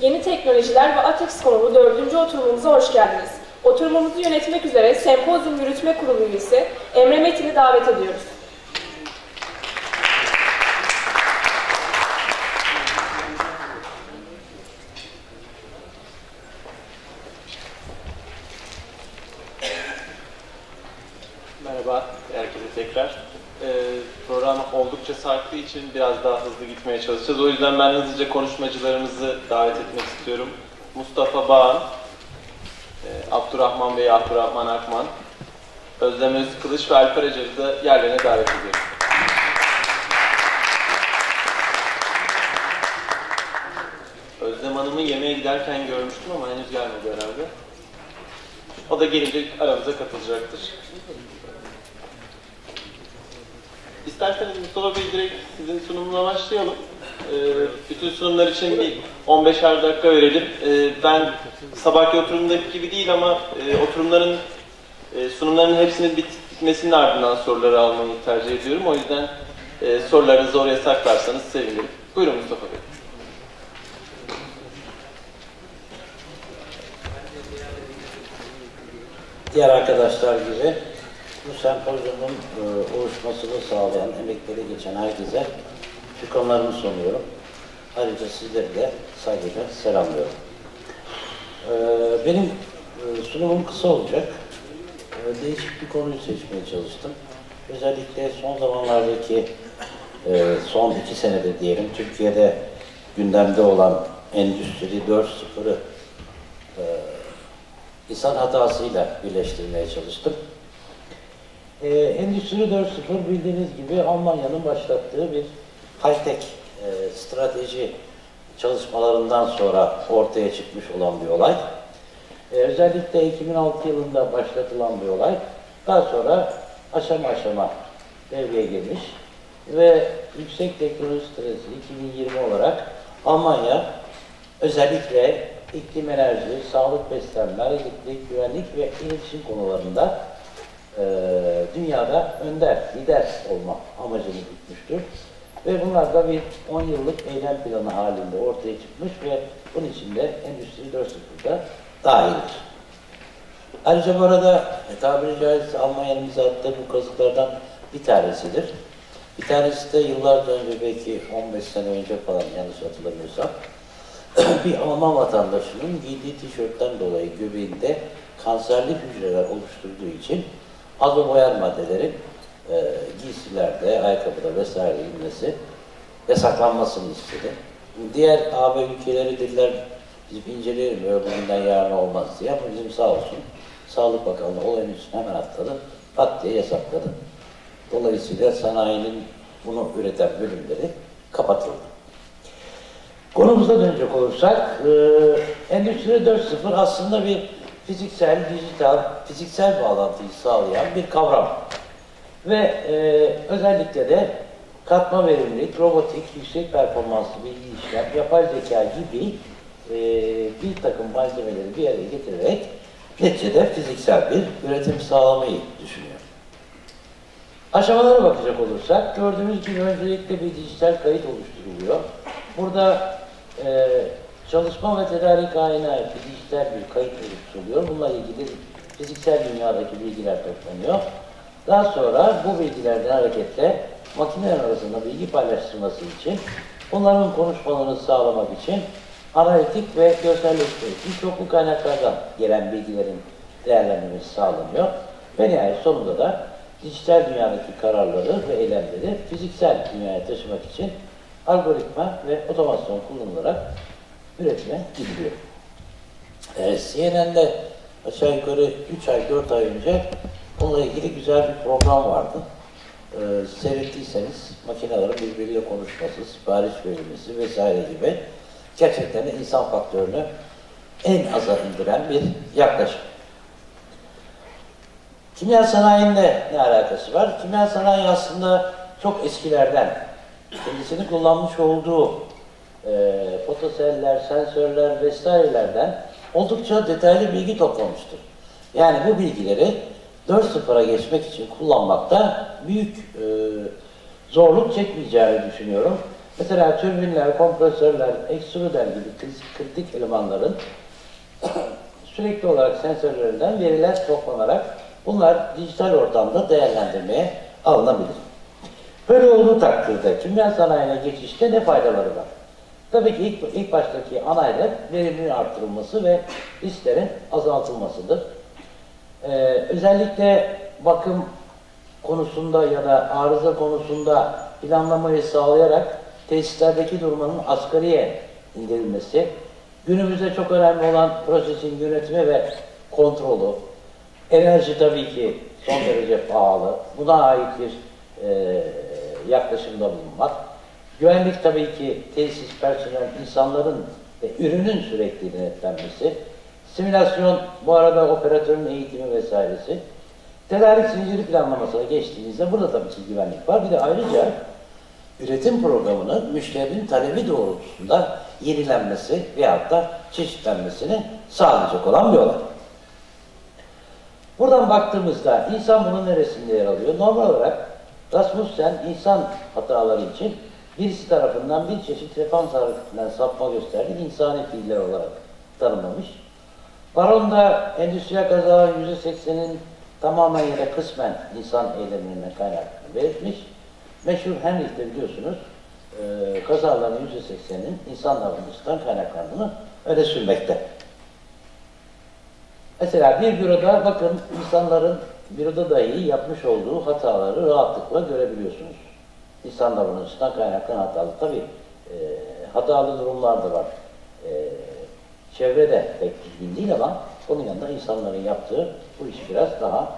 Yeni Teknolojiler ve ATEX konulu dördüncü oturumumuza hoş geldiniz. Oturumumuzu yönetmek üzere Sempozyum Yürütme Kurulu üyesi Emre Metin'i davet ediyoruz. Merhaba herkese tekrar. Ee, program oldukça sarktığı için biraz daha hızlı gitmeye çalışacağız. O yüzden ben hızlıca konuşmacılarımızı davet etmek istiyorum. Mustafa Bağan, e, Abdurrahman Bey, Abdurrahman Akman, Özlem Özkılıç ve Alper Acar'ı da yerlerine davet ediyorum. Özlem Hanım'ı yemeğe giderken görmüştüm ama henüz gelmedi herhalde. O da gelince aramıza katılacaktır. İsterseniz Mustafa Bey direkt sizin sunumuna başlayalım. Ee, bütün sunumlar için bir 15'er dakika verelim. Ee, ben sabahki oturumdaki gibi değil ama e, oturumların e, sunumların hepsinin bit bitmesinin ardından soruları almayı tercih ediyorum. O yüzden e, sorularınızı oraya saklarsanız sevinirim. Buyurun Mustafa Bey. diğer arkadaşlar gibi bu sempozyumun e, oluşmasını sağlayan, emekleri geçen herkese şükranlarımı sunuyorum. Ayrıca sizleri de saygıyla selamlıyorum. E, benim e, sunumum kısa olacak. E, değişik bir konuyu seçmeye çalıştım. Özellikle son zamanlardaki e, son iki senede diyelim Türkiye'de gündemde olan Endüstri 4.0'ı e, insan hatasıyla birleştirmeye çalıştım. Ee, Endüstri 4.0 bildiğiniz gibi Almanya'nın başlattığı bir high-tech e, strateji çalışmalarından sonra ortaya çıkmış olan bir olay. Ee, özellikle 2006 yılında başlatılan bir olay. Daha sonra aşama aşama devreye girmiş ve yüksek teknoloji stratejisi 2020 olarak Almanya özellikle iklim enerji, sağlık beslenme, hareketlilik, güvenlik ve iletişim konularında e, dünyada önder, lider olma amacını gütmüştür. Ve bunlar da bir 10 yıllık eylem planı halinde ortaya çıkmış ve bunun içinde Endüstri 4.0'da dahildir. Ayrıca bu arada e, tabiri caizse Almanya'nın bize attığı bu kazıklardan bir tanesidir. Bir tanesi de yıllarca önce belki 15 sene önce falan yanlış hatırlamıyorsam bir Alman vatandaşının giydiği tişörtten dolayı göbeğinde kanserli hücreler oluşturduğu için azo boyar maddelerin e, giysilerde, ayakkabıda vesaire inmesi yasaklanmasını istedi. Diğer AB ülkeleri dediler biz inceleyelim öyle bugünden yarın olmaz diye ama bizim sağ olsun Sağlık Bakanlığı olayın üstüne hemen atladı. Pat diye yasakladı. Dolayısıyla sanayinin bunu üreten bölümleri kapatıldı. Konumuza dönecek olursak, e, Endüstri 4.0 aslında bir fiziksel, dijital, fiziksel bağlantıyı sağlayan bir kavram. Ve e, özellikle de katma verimlilik, robotik, yüksek performanslı bilgi işlem, yapay zeka gibi e, bir takım malzemeleri bir araya getirerek neticede fiziksel bir üretim sağlamayı düşünüyor. Aşamalara bakacak olursak, gördüğümüz gibi öncelikle bir dijital kayıt oluşturuluyor. Burada e, çalışma ve tedarik ait dijital bir kayıt oluşturuluyor. Bununla ilgili fiziksel dünyadaki bilgiler toplanıyor. Daha sonra bu bilgilerden hareketle makineler arasında bilgi paylaştırması için onların konuşmalarını sağlamak için analitik ve görselleştirici çoklu kaynaklardan gelen bilgilerin değerlendirmesi sağlanıyor. Ve nihayet sonunda da dijital dünyadaki kararları ve eylemleri fiziksel dünyaya taşımak için algoritma ve otomasyon kullanılarak üretime gidiliyor. E, CNN'de aşağı yukarı 3 ay, 4 ay önce bununla ilgili güzel bir program vardı. E, seyrettiyseniz makinelerin birbiriyle konuşması, sipariş verilmesi vesaire gibi gerçekten de insan faktörünü en aza indiren bir yaklaşım. Kimya sanayinde ne alakası var? Kimya sanayi aslında çok eskilerden kendisini kullanmış olduğu e, fotoseller, sensörler vesairelerden oldukça detaylı bilgi toplamıştır. Yani bu bilgileri 4.0'a geçmek için kullanmakta büyük e, zorluk çekmeyeceğini düşünüyorum. Mesela türbinler, kompresörler, ekstrüder gibi kritik elemanların sürekli olarak sensörlerden veriler toplanarak bunlar dijital ortamda değerlendirmeye alınabilir. Böyle olduğu takdirde kimya sanayine geçişte ne faydaları var? Tabii ki ilk, ilk baştaki ana hedef verimliliğin arttırılması ve risklerin azaltılmasıdır. Ee, özellikle bakım konusunda ya da arıza konusunda planlamayı sağlayarak tesislerdeki durumunun asgariye indirilmesi, günümüzde çok önemli olan prosesin yönetimi ve kontrolü, enerji tabii ki son derece pahalı, buna ait bir e, yaklaşımda bulunmak, güvenlik tabii ki tesis, personel, insanların ve ürünün sürekli denetlenmesi, simülasyon, bu arada operatörün eğitimi vesairesi, tedarik zinciri planlamasına geçtiğinizde burada tabii ki güvenlik var. Bir de ayrıca üretim programının müşterinin talebi doğrultusunda yenilenmesi veyahut da çeşitlenmesini sağlayacak olan bir olay. Buradan baktığımızda insan bunun neresinde yer alıyor? Normal olarak Rasmussen insan hataları için birisi tarafından bir çeşit refans hareketinden sapma gösterdi, insani fiiller olarak tanımlamış. Baron'da endüstriyel kazaların %80'in tamamen ya da kısmen insan eylemlerinden kaynaklı belirtmiş. Meşhur Henry'de biliyorsunuz e, kazaların %80'inin insan davranışından kaynaklandığını öne sürmekte. Mesela bir büroda bakın insanların büroda dahi yapmış olduğu hataları rahatlıkla görebiliyorsunuz. İnsan davranışından kaynaklanan hatalı. Tabi e, hatalı durumlar da var. E, çevre de pek düzgün değil ama onun yanında insanların yaptığı bu işi biraz daha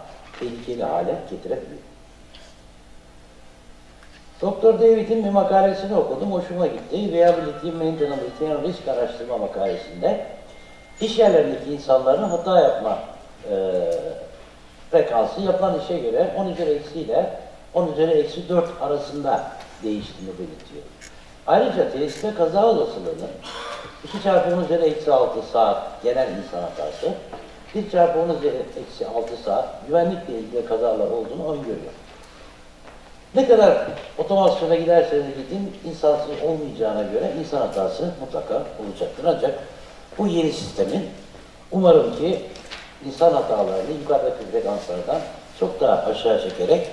tehlikeli hale getirebiliyor. Doktor David'in bir makalesini okudum, hoşuma gitti. Reliability, Maintainability and Risk araştırma makalesinde iş yerlerindeki insanların hata yapma e, frekansı yapılan işe göre 10 üzeri eksi ile 10 üzeri eksi 4 arasında değiştiğini belirtiyor. Ayrıca tesiste kaza olasılığının 2 çarpı 10 üzeri eksi 6 saat genel insan hatası, 1 çarpı 10 üzeri eksi 6 saat güvenlikle ilgili kazalar olduğunu öngörüyor. Ne kadar otomasyona giderseniz gidin insansız olmayacağına göre insan hatası mutlaka olacaktır. Ancak bu yeni sistemin umarım ki insan hatalarını yukarıdaki frekanslardan çok daha aşağı çekerek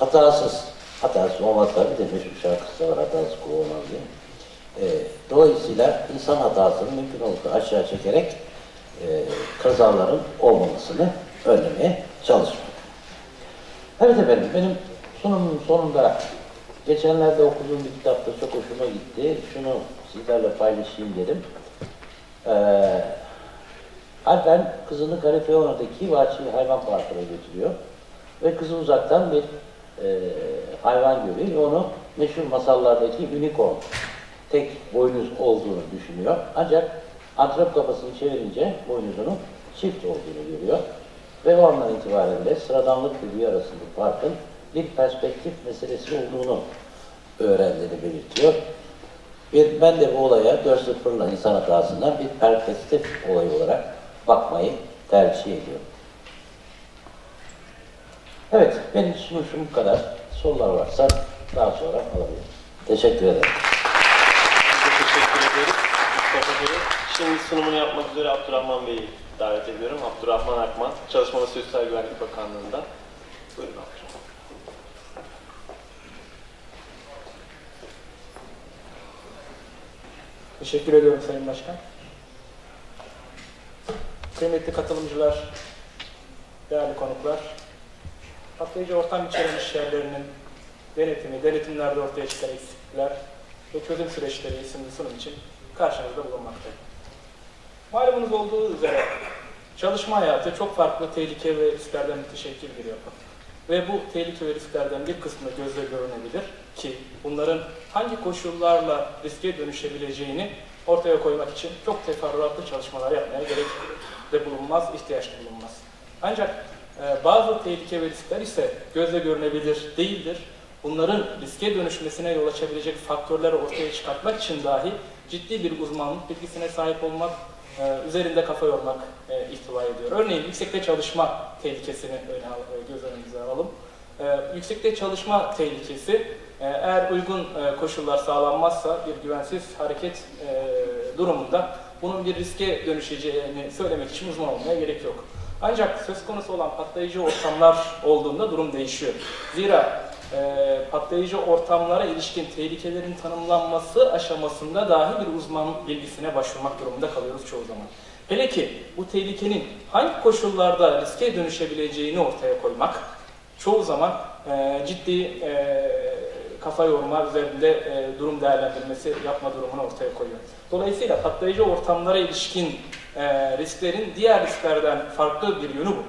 hatasız, hatası olmaz tabi de meşhur şarkısı var hatası kulu olmaz diye. E, dolayısıyla insan hatasını mümkün olduğu aşağı çekerek e, kazaların olmamasını önlemeye çalışmak. Evet efendim benim sunumun sonunda geçenlerde okuduğum bir kitapta çok hoşuma gitti. Şunu sizlerle paylaşayım dedim. Ee, Alpen kızını Kalifeona'daki Vahşi Hayvan Parkı'na götürüyor. Ve kızı uzaktan bir e, hayvan görüyor ve onu meşhur masallardaki unicorn, tek boynuz olduğunu düşünüyor. Ancak antrop kafasını çevirince boynuzunun çift olduğunu görüyor. Ve o andan itibaren de sıradanlık bir arasında farkın bir perspektif meselesi olduğunu öğrendiğini belirtiyor. Bir, ben de bu olaya 4-0'la insan hatasından bir perspektif olayı olarak bakmayı tercih ediyorum. Evet, benim sunuşum bu kadar. Sorular varsa daha sonra alabilirim. Teşekkür ederim. Çok teşekkür. Mustafa Bey. Şimdi sunumunu yapmak üzere Abdurrahman Bey'i davet ediyorum. Abdurrahman Akman, Çalışma ve Sosyal Güvenlik Bakanlığı'nda. Buyurun Abdurrahman. Teşekkür ediyorum Sayın Başkan. Kıymetli katılımcılar, değerli konuklar, patlayıcı ortam içeren iş yerlerinin denetimi, denetimlerde ortaya çıkan eksiklikler ve çözüm süreçleri isimli sunum için karşınızda bulunmaktayım. Malumunuz olduğu üzere çalışma hayatı çok farklı tehlike ve risklerden müteşekkil bir yapı. Ve bu tehlike ve risklerden bir kısmı gözle görünebilir ki bunların hangi koşullarla riske dönüşebileceğini ortaya koymak için çok teferruatlı çalışmalar yapmaya gerek de bulunmaz, ihtiyaç bulunmaz. Ancak bazı tehlike ve riskler ise gözle görünebilir değildir. Bunların riske dönüşmesine yol açabilecek faktörleri ortaya çıkartmak için dahi ciddi bir uzmanlık bilgisine sahip olmak, e, üzerinde kafa yormak e, ihtiva ediyor. Örneğin yüksekte çalışma tehlikesini e, göz önümüze alalım. Yüksekte çalışma tehlikesi eğer uygun koşullar sağlanmazsa bir güvensiz hareket durumunda bunun bir riske dönüşeceğini söylemek için uzman olmaya gerek yok. Ancak söz konusu olan patlayıcı ortamlar olduğunda durum değişiyor. Zira e, patlayıcı ortamlara ilişkin tehlikelerin tanımlanması aşamasında dahi bir uzman bilgisine başvurmak durumunda kalıyoruz çoğu zaman. Hele ki bu tehlikenin hangi koşullarda riske dönüşebileceğini ortaya koymak çoğu zaman e, ciddi e, kafa yorma üzerinde e, durum değerlendirmesi yapma durumunu ortaya koyuyor. Dolayısıyla patlayıcı ortamlara ilişkin e, risklerin diğer risklerden farklı bir yönü bu.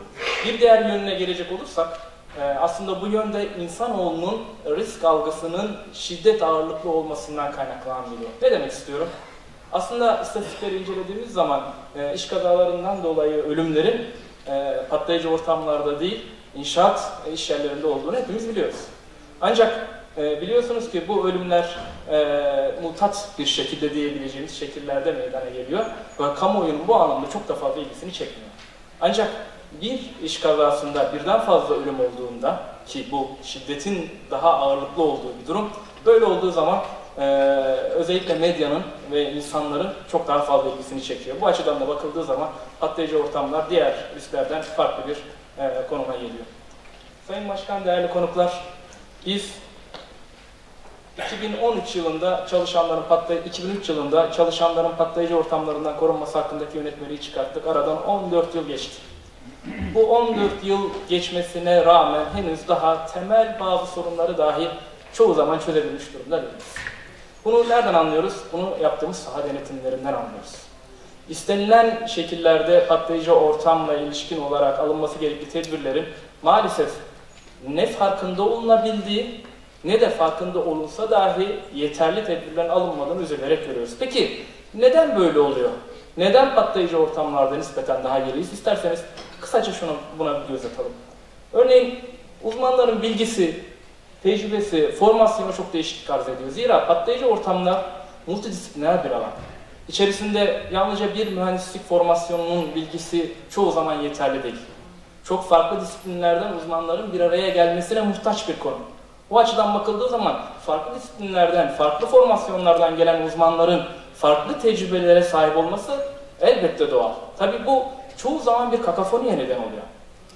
Bir diğer yönüne gelecek olursak e, aslında bu yönde insanoğlunun risk algısının şiddet ağırlıklı olmasından yön. Ne demek istiyorum? Aslında istatistikleri incelediğimiz zaman e, iş kazalarından dolayı ölümlerin e, patlayıcı ortamlarda değil, inşaat iş yerlerinde olduğunu hepimiz biliyoruz. Ancak e, biliyorsunuz ki bu ölümler e, mutat bir şekilde diyebileceğimiz şekillerde meydana geliyor ve kamuoyunun bu anlamda çok da fazla ilgisini çekmiyor. Ancak bir iş kazasında birden fazla ölüm olduğunda ki bu şiddetin daha ağırlıklı olduğu bir durum, böyle olduğu zaman e, özellikle medyanın ve insanların çok daha fazla ilgisini çekiyor. Bu açıdan da bakıldığı zaman patlayıcı ortamlar diğer risklerden farklı bir e, konuma geliyor. Sayın Başkan, değerli konuklar, biz 2013 yılında çalışanların patlay 2003 yılında çalışanların patlayıcı ortamlarından korunması hakkındaki yönetmeliği çıkarttık. Aradan 14 yıl geçti. Bu 14 yıl geçmesine rağmen henüz daha temel bazı sorunları dahi çoğu zaman çözebilmiş durumda değiliz. Bunu nereden anlıyoruz? Bunu yaptığımız saha denetimlerinden anlıyoruz. İstenilen şekillerde patlayıcı ortamla ilişkin olarak alınması gerekli tedbirlerin maalesef ne farkında olunabildiği ne de farkında olunsa dahi yeterli tedbirlerin alınmadığını üzülerek görüyoruz. Peki neden böyle oluyor? Neden patlayıcı ortamlarda nispeten daha geriyiz? İsterseniz kısaca şunu buna bir göz atalım. Örneğin uzmanların bilgisi, tecrübesi, formasyonu çok değişiklik arz ediyor. Zira patlayıcı ortamlar multidisipliner bir alan. İçerisinde yalnızca bir mühendislik formasyonunun bilgisi çoğu zaman yeterli değil. Çok farklı disiplinlerden uzmanların bir araya gelmesine muhtaç bir konu. Bu açıdan bakıldığı zaman farklı disiplinlerden, farklı formasyonlardan gelen uzmanların farklı tecrübelere sahip olması elbette doğal. Tabi bu çoğu zaman bir kakafoniye neden oluyor.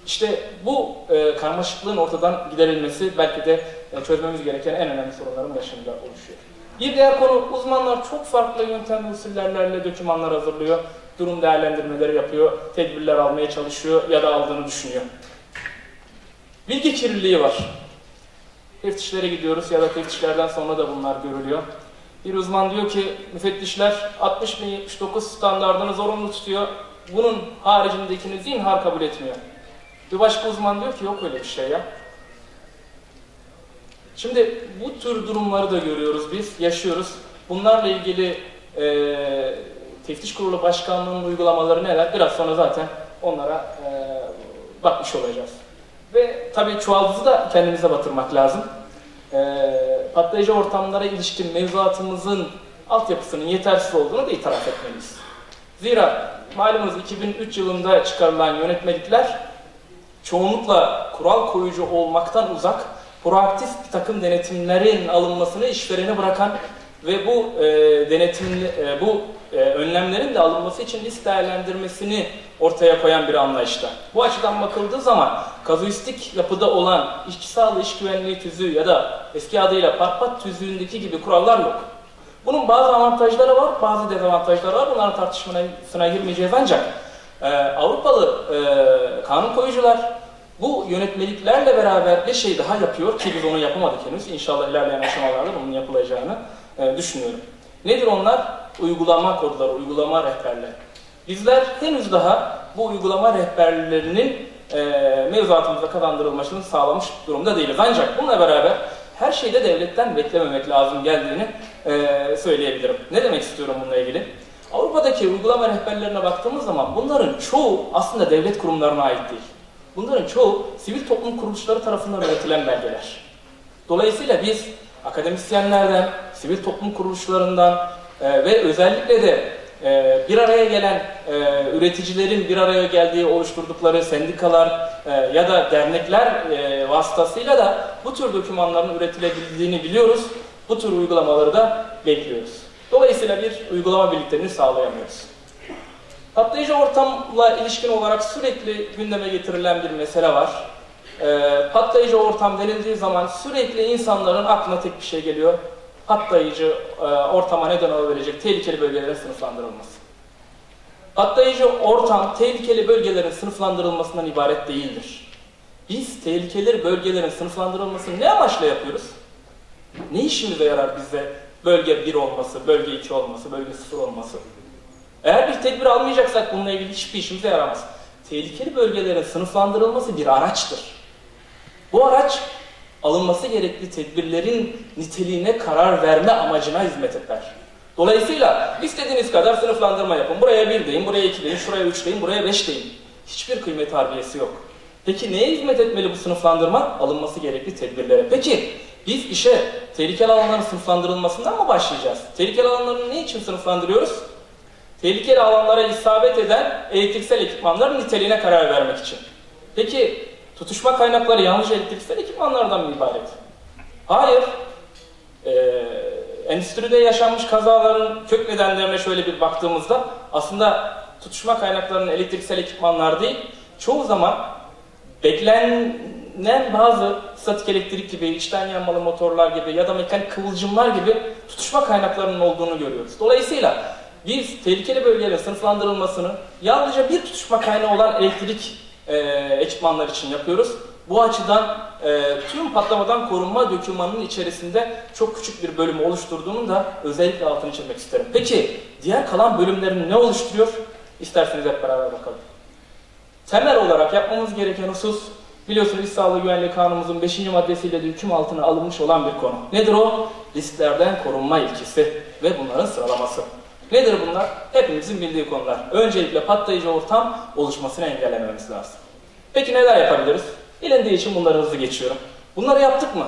İşte bu e, karmaşıklığın ortadan giderilmesi belki de e, çözmemiz gereken en önemli sorunların başında oluşuyor. Bir diğer konu uzmanlar çok farklı yöntem usullerle dokümanlar hazırlıyor, durum değerlendirmeleri yapıyor, tedbirler almaya çalışıyor ya da aldığını düşünüyor. Bilgi kirliliği var. Teftişlere gidiyoruz ya da teftişlerden sonra da bunlar görülüyor. Bir uzman diyor ki müfettişler 60.079 standartını zorunlu tutuyor. Bunun haricindekini zinhar kabul etmiyor. Bir başka uzman diyor ki yok öyle bir şey ya. Şimdi bu tür durumları da görüyoruz biz, yaşıyoruz. Bunlarla ilgili e, teftiş kurulu başkanlığının uygulamaları neler? Biraz sonra zaten onlara e, bakmış olacağız. Ve tabii çuvaldızı da kendimize batırmak lazım. E, patlayıcı ortamlara ilişkin mevzuatımızın altyapısının yetersiz olduğunu da itiraf etmeliyiz. Zira malumunuz 2003 yılında çıkarılan yönetmelikler çoğunlukla kural koyucu olmaktan uzak, proaktif bir takım denetimlerin alınmasını işverene bırakan ve bu e, denetim e, bu e, önlemlerin de alınması için risk değerlendirmesini ortaya koyan bir anlayışta. Bu açıdan bakıldığı zaman kazuistik yapıda olan işçi sağlığı iş güvenliği tüzüğü ya da eski adıyla parpat tüzüğündeki gibi kurallar yok. Bunun bazı avantajları var, bazı dezavantajları var. Bunların tartışmasına girmeyeceğiz ancak e, Avrupalı e, kanun koyucular bu yönetmeliklerle beraber bir şey daha yapıyor ki biz onu yapamadık henüz. İnşallah ilerleyen aşamalarda bunun yapılacağını e, düşünüyorum. Nedir onlar? Uygulama kodları, uygulama rehberleri. Bizler henüz daha bu uygulama rehberlerinin e, mevzuatımıza kazandırılmasını sağlamış durumda değiliz. Ancak bununla beraber her şeyde devletten beklememek lazım geldiğini e, söyleyebilirim. Ne demek istiyorum bununla ilgili? Avrupa'daki uygulama rehberlerine baktığımız zaman bunların çoğu aslında devlet kurumlarına ait değil. Bunların çoğu sivil toplum kuruluşları tarafından üretilen belgeler. Dolayısıyla biz akademisyenlerden, sivil toplum kuruluşlarından e, ve özellikle de e, bir araya gelen e, üreticilerin bir araya geldiği oluşturdukları sendikalar e, ya da dernekler e, vasıtasıyla da bu tür dokümanların üretilebildiğini biliyoruz. Bu tür uygulamaları da bekliyoruz. Dolayısıyla bir uygulama birlikteliğini sağlayamıyoruz. Patlayıcı ortamla ilişkin olarak sürekli gündeme getirilen bir mesele var. E, patlayıcı ortam denildiği zaman sürekli insanların aklına tek bir şey geliyor. Patlayıcı e, ortama neden olabilecek tehlikeli bölgelerin sınıflandırılması. Patlayıcı ortam tehlikeli bölgelerin sınıflandırılmasından ibaret değildir. Biz tehlikeli bölgelerin sınıflandırılmasını ne amaçla yapıyoruz? Ne işimize yarar bize bölge 1 olması, bölge 2 olması, bölge 0 olması? Eğer bir tedbir almayacaksak bununla ilgili hiçbir işimize yaramaz. Tehlikeli bölgelerin sınıflandırılması bir araçtır. Bu araç alınması gerekli tedbirlerin niteliğine karar verme amacına hizmet eder. Dolayısıyla istediğiniz kadar sınıflandırma yapın. Buraya 1 deyin, buraya 2 deyin, şuraya 3 deyin, buraya 5 deyin. Hiçbir kıymet harbiyesi yok. Peki neye hizmet etmeli bu sınıflandırma? Alınması gerekli tedbirlere. Peki biz işe tehlikeli alanların sınıflandırılmasından mı başlayacağız? Tehlikeli alanları ne için sınıflandırıyoruz? Tehlikeli alanlara isabet eden elektriksel ekipmanların niteliğine karar vermek için. Peki tutuşma kaynakları yalnızca elektriksel ekipmanlardan mı ibaret? Hayır. Ee, endüstride yaşanmış kazaların kök nedenlerine şöyle bir baktığımızda aslında tutuşma kaynaklarının elektriksel ekipmanlar değil, çoğu zaman beklenen bazı statik elektrik gibi, içten yanmalı motorlar gibi ya da mekanik kıvılcımlar gibi tutuşma kaynaklarının olduğunu görüyoruz. Dolayısıyla biz tehlikeli bölgelerin sınıflandırılmasını yalnızca bir tutuşma kaynağı olan elektrik e, ekipmanlar için yapıyoruz. Bu açıdan e, tüm patlamadan korunma dokümanının içerisinde çok küçük bir bölümü oluşturduğunu da özellikle altını çizmek isterim. Peki diğer kalan bölümlerin ne oluşturuyor? İsterseniz hep beraber bakalım. Temel olarak yapmamız gereken husus biliyorsunuz İş Sağlığı Güvenliği Kanunumuzun 5. maddesiyle de hüküm altına alınmış olan bir konu. Nedir o? Risklerden korunma ilkesi ve bunların sıralaması. Nedir bunlar? Hepimizin bildiği konular. Öncelikle patlayıcı ortam oluşmasını engellememiz lazım. Peki neler yapabiliriz? İlendiği için bunları hızlı geçiyorum. Bunları yaptık mı?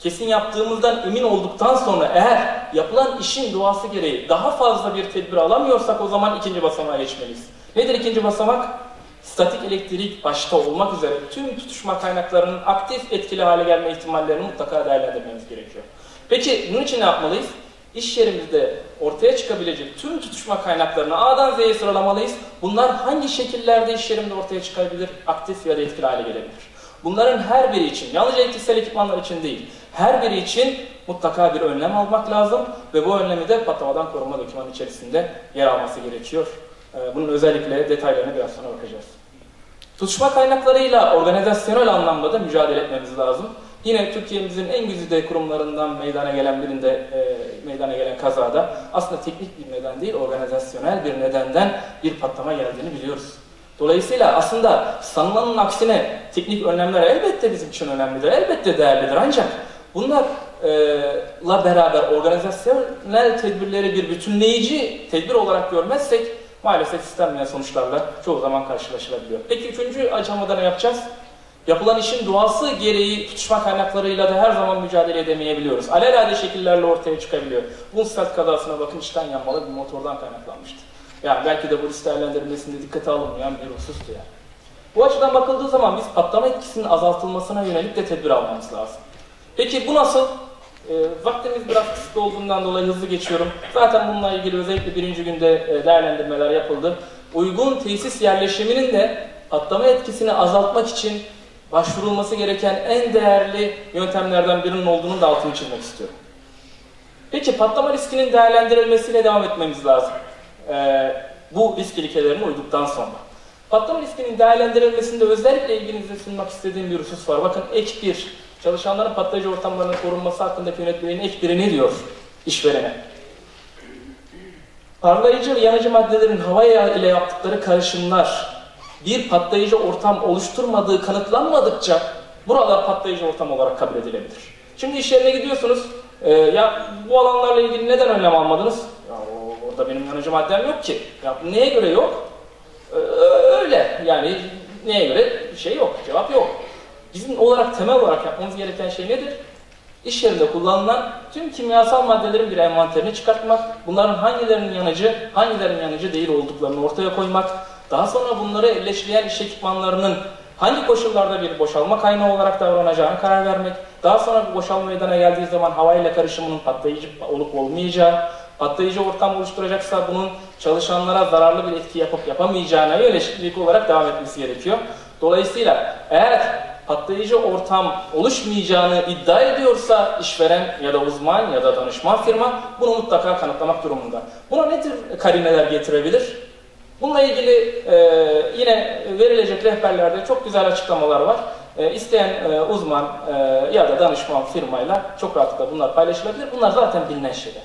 Kesin yaptığımızdan emin olduktan sonra eğer yapılan işin doğası gereği daha fazla bir tedbir alamıyorsak o zaman ikinci basamağa geçmeliyiz. Nedir ikinci basamak? Statik elektrik başta olmak üzere tüm tutuşma kaynaklarının aktif etkili hale gelme ihtimallerini mutlaka değerlendirmemiz gerekiyor. Peki bunun için ne yapmalıyız? İş yerimizde ortaya çıkabilecek tüm tutuşma kaynaklarını A'dan Z'ye sıralamalıyız. Bunlar hangi şekillerde iş yerimde ortaya çıkabilir, aktif ya da etkili hale gelebilir? Bunların her biri için, yalnızca elektriksel ekipmanlar için değil, her biri için mutlaka bir önlem almak lazım ve bu önlemi de patlamadan koruma dokümanı içerisinde yer alması gerekiyor. Ee, bunun özellikle detaylarına biraz sonra bakacağız. Tutuşma kaynaklarıyla organizasyonel anlamda da mücadele etmemiz lazım. Yine Türkiye'mizin en güzide kurumlarından meydana gelen birinde e, meydana gelen kazada aslında teknik bir neden değil, organizasyonel bir nedenden bir patlama geldiğini biliyoruz. Dolayısıyla aslında sanılanın aksine teknik önlemler elbette bizim için önemlidir, elbette değerlidir ancak bunlarla beraber organizasyonel tedbirleri bir bütünleyici tedbir olarak görmezsek maalesef sistemle sonuçlarla çoğu zaman karşılaşılabiliyor. Peki üçüncü aşamada ne yapacağız? Yapılan işin doğası gereği tutuşma kaynaklarıyla da her zaman mücadele edemeyebiliyoruz. Alelade şekillerle ortaya çıkabiliyor. Bunstad kazasına bakın içten yanmalı bir motordan kaynaklanmıştı. Yani belki de bu risk değerlendirmesinde dikkate alınmayan bir husustu yani. Bu açıdan bakıldığı zaman biz patlama etkisinin azaltılmasına yönelik de tedbir almamız lazım. Peki bu nasıl? E, vaktimiz biraz kısıtlı olduğundan dolayı hızlı geçiyorum. Zaten bununla ilgili özellikle birinci günde e, değerlendirmeler yapıldı. Uygun tesis yerleşiminin de patlama etkisini azaltmak için başvurulması gereken en değerli yöntemlerden birinin olduğunu da altını çizmek istiyorum. Peki patlama riskinin değerlendirilmesiyle devam etmemiz lazım. Ee, bu risk ilkelerine uyduktan sonra. Patlama riskinin değerlendirilmesinde özellikle ilginizi sunmak istediğim bir husus var. Bakın ek 1, çalışanların patlayıcı ortamlarının korunması hakkındaki yönetmeliğin ek 1'i ne diyor işverene? Parlayıcı ve yanıcı maddelerin hava ile yaptıkları karışımlar bir patlayıcı ortam oluşturmadığı kanıtlanmadıkça buralar patlayıcı ortam olarak kabul edilebilir. Şimdi iş yerine gidiyorsunuz, e, ya bu alanlarla ilgili neden önlem almadınız? Ya orada benim yanıcı maddem yok ki. Ya neye göre yok? E, öyle yani neye göre bir şey yok, cevap yok. Bizim olarak temel olarak yapmamız gereken şey nedir? İş yerinde kullanılan tüm kimyasal maddelerin bir envanterini çıkartmak, bunların hangilerinin yanıcı, hangilerinin yanıcı değil olduklarını ortaya koymak, daha sonra bunları elleşleyen iş ekipmanlarının hangi koşullarda bir boşalma kaynağı olarak davranacağını karar vermek, daha sonra bir boşalma meydana geldiği zaman havayla karışımının patlayıcı olup olmayacağı, patlayıcı ortam oluşturacaksa bunun çalışanlara zararlı bir etki yapıp yapamayacağına yönelik olarak devam etmesi gerekiyor. Dolayısıyla eğer patlayıcı ortam oluşmayacağını iddia ediyorsa işveren ya da uzman ya da danışman firma bunu mutlaka kanıtlamak durumunda. Buna ne tür karineler getirebilir? Bununla ilgili e, yine verilecek rehberlerde çok güzel açıklamalar var. E, isteyen e, uzman e, ya da danışman firmayla çok rahatlıkla bunlar paylaşılabilir. Bunlar zaten bilinen şeyler.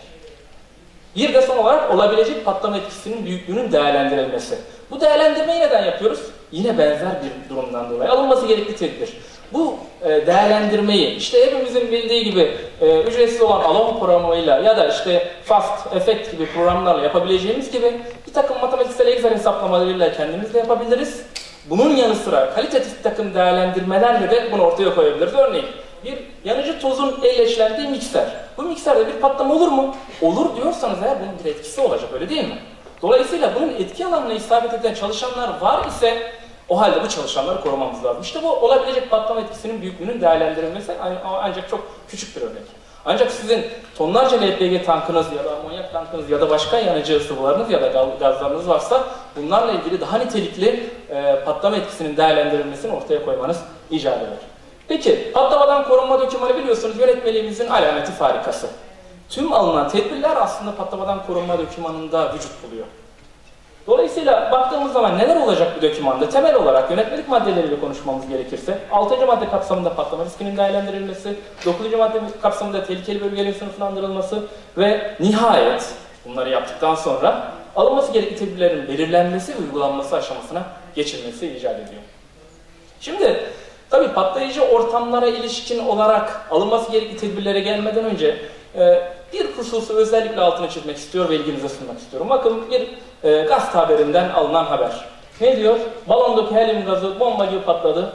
Bir de son olarak olabilecek patlama etkisinin büyüklüğünün değerlendirilmesi. Bu değerlendirmeyi neden yapıyoruz? Yine benzer bir durumdan dolayı. Alınması gerekli tedbir. Bu e, değerlendirmeyi işte hepimizin bildiği gibi e, ücretsiz olan Alon programıyla ya da işte Fast, Effect gibi programlarla yapabileceğimiz gibi bir takım matematiksel Excel hesaplamalarıyla kendimiz de yapabiliriz. Bunun yanı sıra kalitatif takım değerlendirmelerle de bunu ortaya koyabiliriz. Örneğin bir yanıcı tozun elleşlendiği mikser. Bu mikserde bir patlama olur mu? Olur diyorsanız eğer bunun bir etkisi olacak öyle değil mi? Dolayısıyla bunun etki alanına isabet eden çalışanlar var ise o halde bu çalışanları korumamız lazım. İşte bu olabilecek patlama etkisinin büyüklüğünün değerlendirilmesi ancak çok küçük bir örnek. Ancak sizin tonlarca LPG tankınız ya da amonyak tankınız ya da başka yanıcı sıvılarınız ya da gazlarınız varsa bunlarla ilgili daha nitelikli e, patlama etkisinin değerlendirilmesini ortaya koymanız icap eder. Peki patlamadan korunma dokümanı biliyorsunuz yönetmeliğimizin alameti farikası. Tüm alınan tedbirler aslında patlamadan korunma dokümanında vücut buluyor. Dolayısıyla baktığımız zaman neler olacak bu dokümanda? Temel olarak yönetmelik maddeleriyle konuşmamız gerekirse 6. madde kapsamında patlama riskinin değerlendirilmesi, 9. madde kapsamında tehlikeli bölgelerin sınıflandırılması ve nihayet bunları yaptıktan sonra alınması gerekli tedbirlerin belirlenmesi ve uygulanması aşamasına geçilmesi icap ediyor. Şimdi tabi patlayıcı ortamlara ilişkin olarak alınması gerekli tedbirlere gelmeden önce e, bir hususu özellikle altını çizmek istiyor ve ilginize sunmak istiyorum. Bakın bir e, gaz haberinden alınan haber. Ne diyor? Balondaki helyum gazı bomba gibi patladı.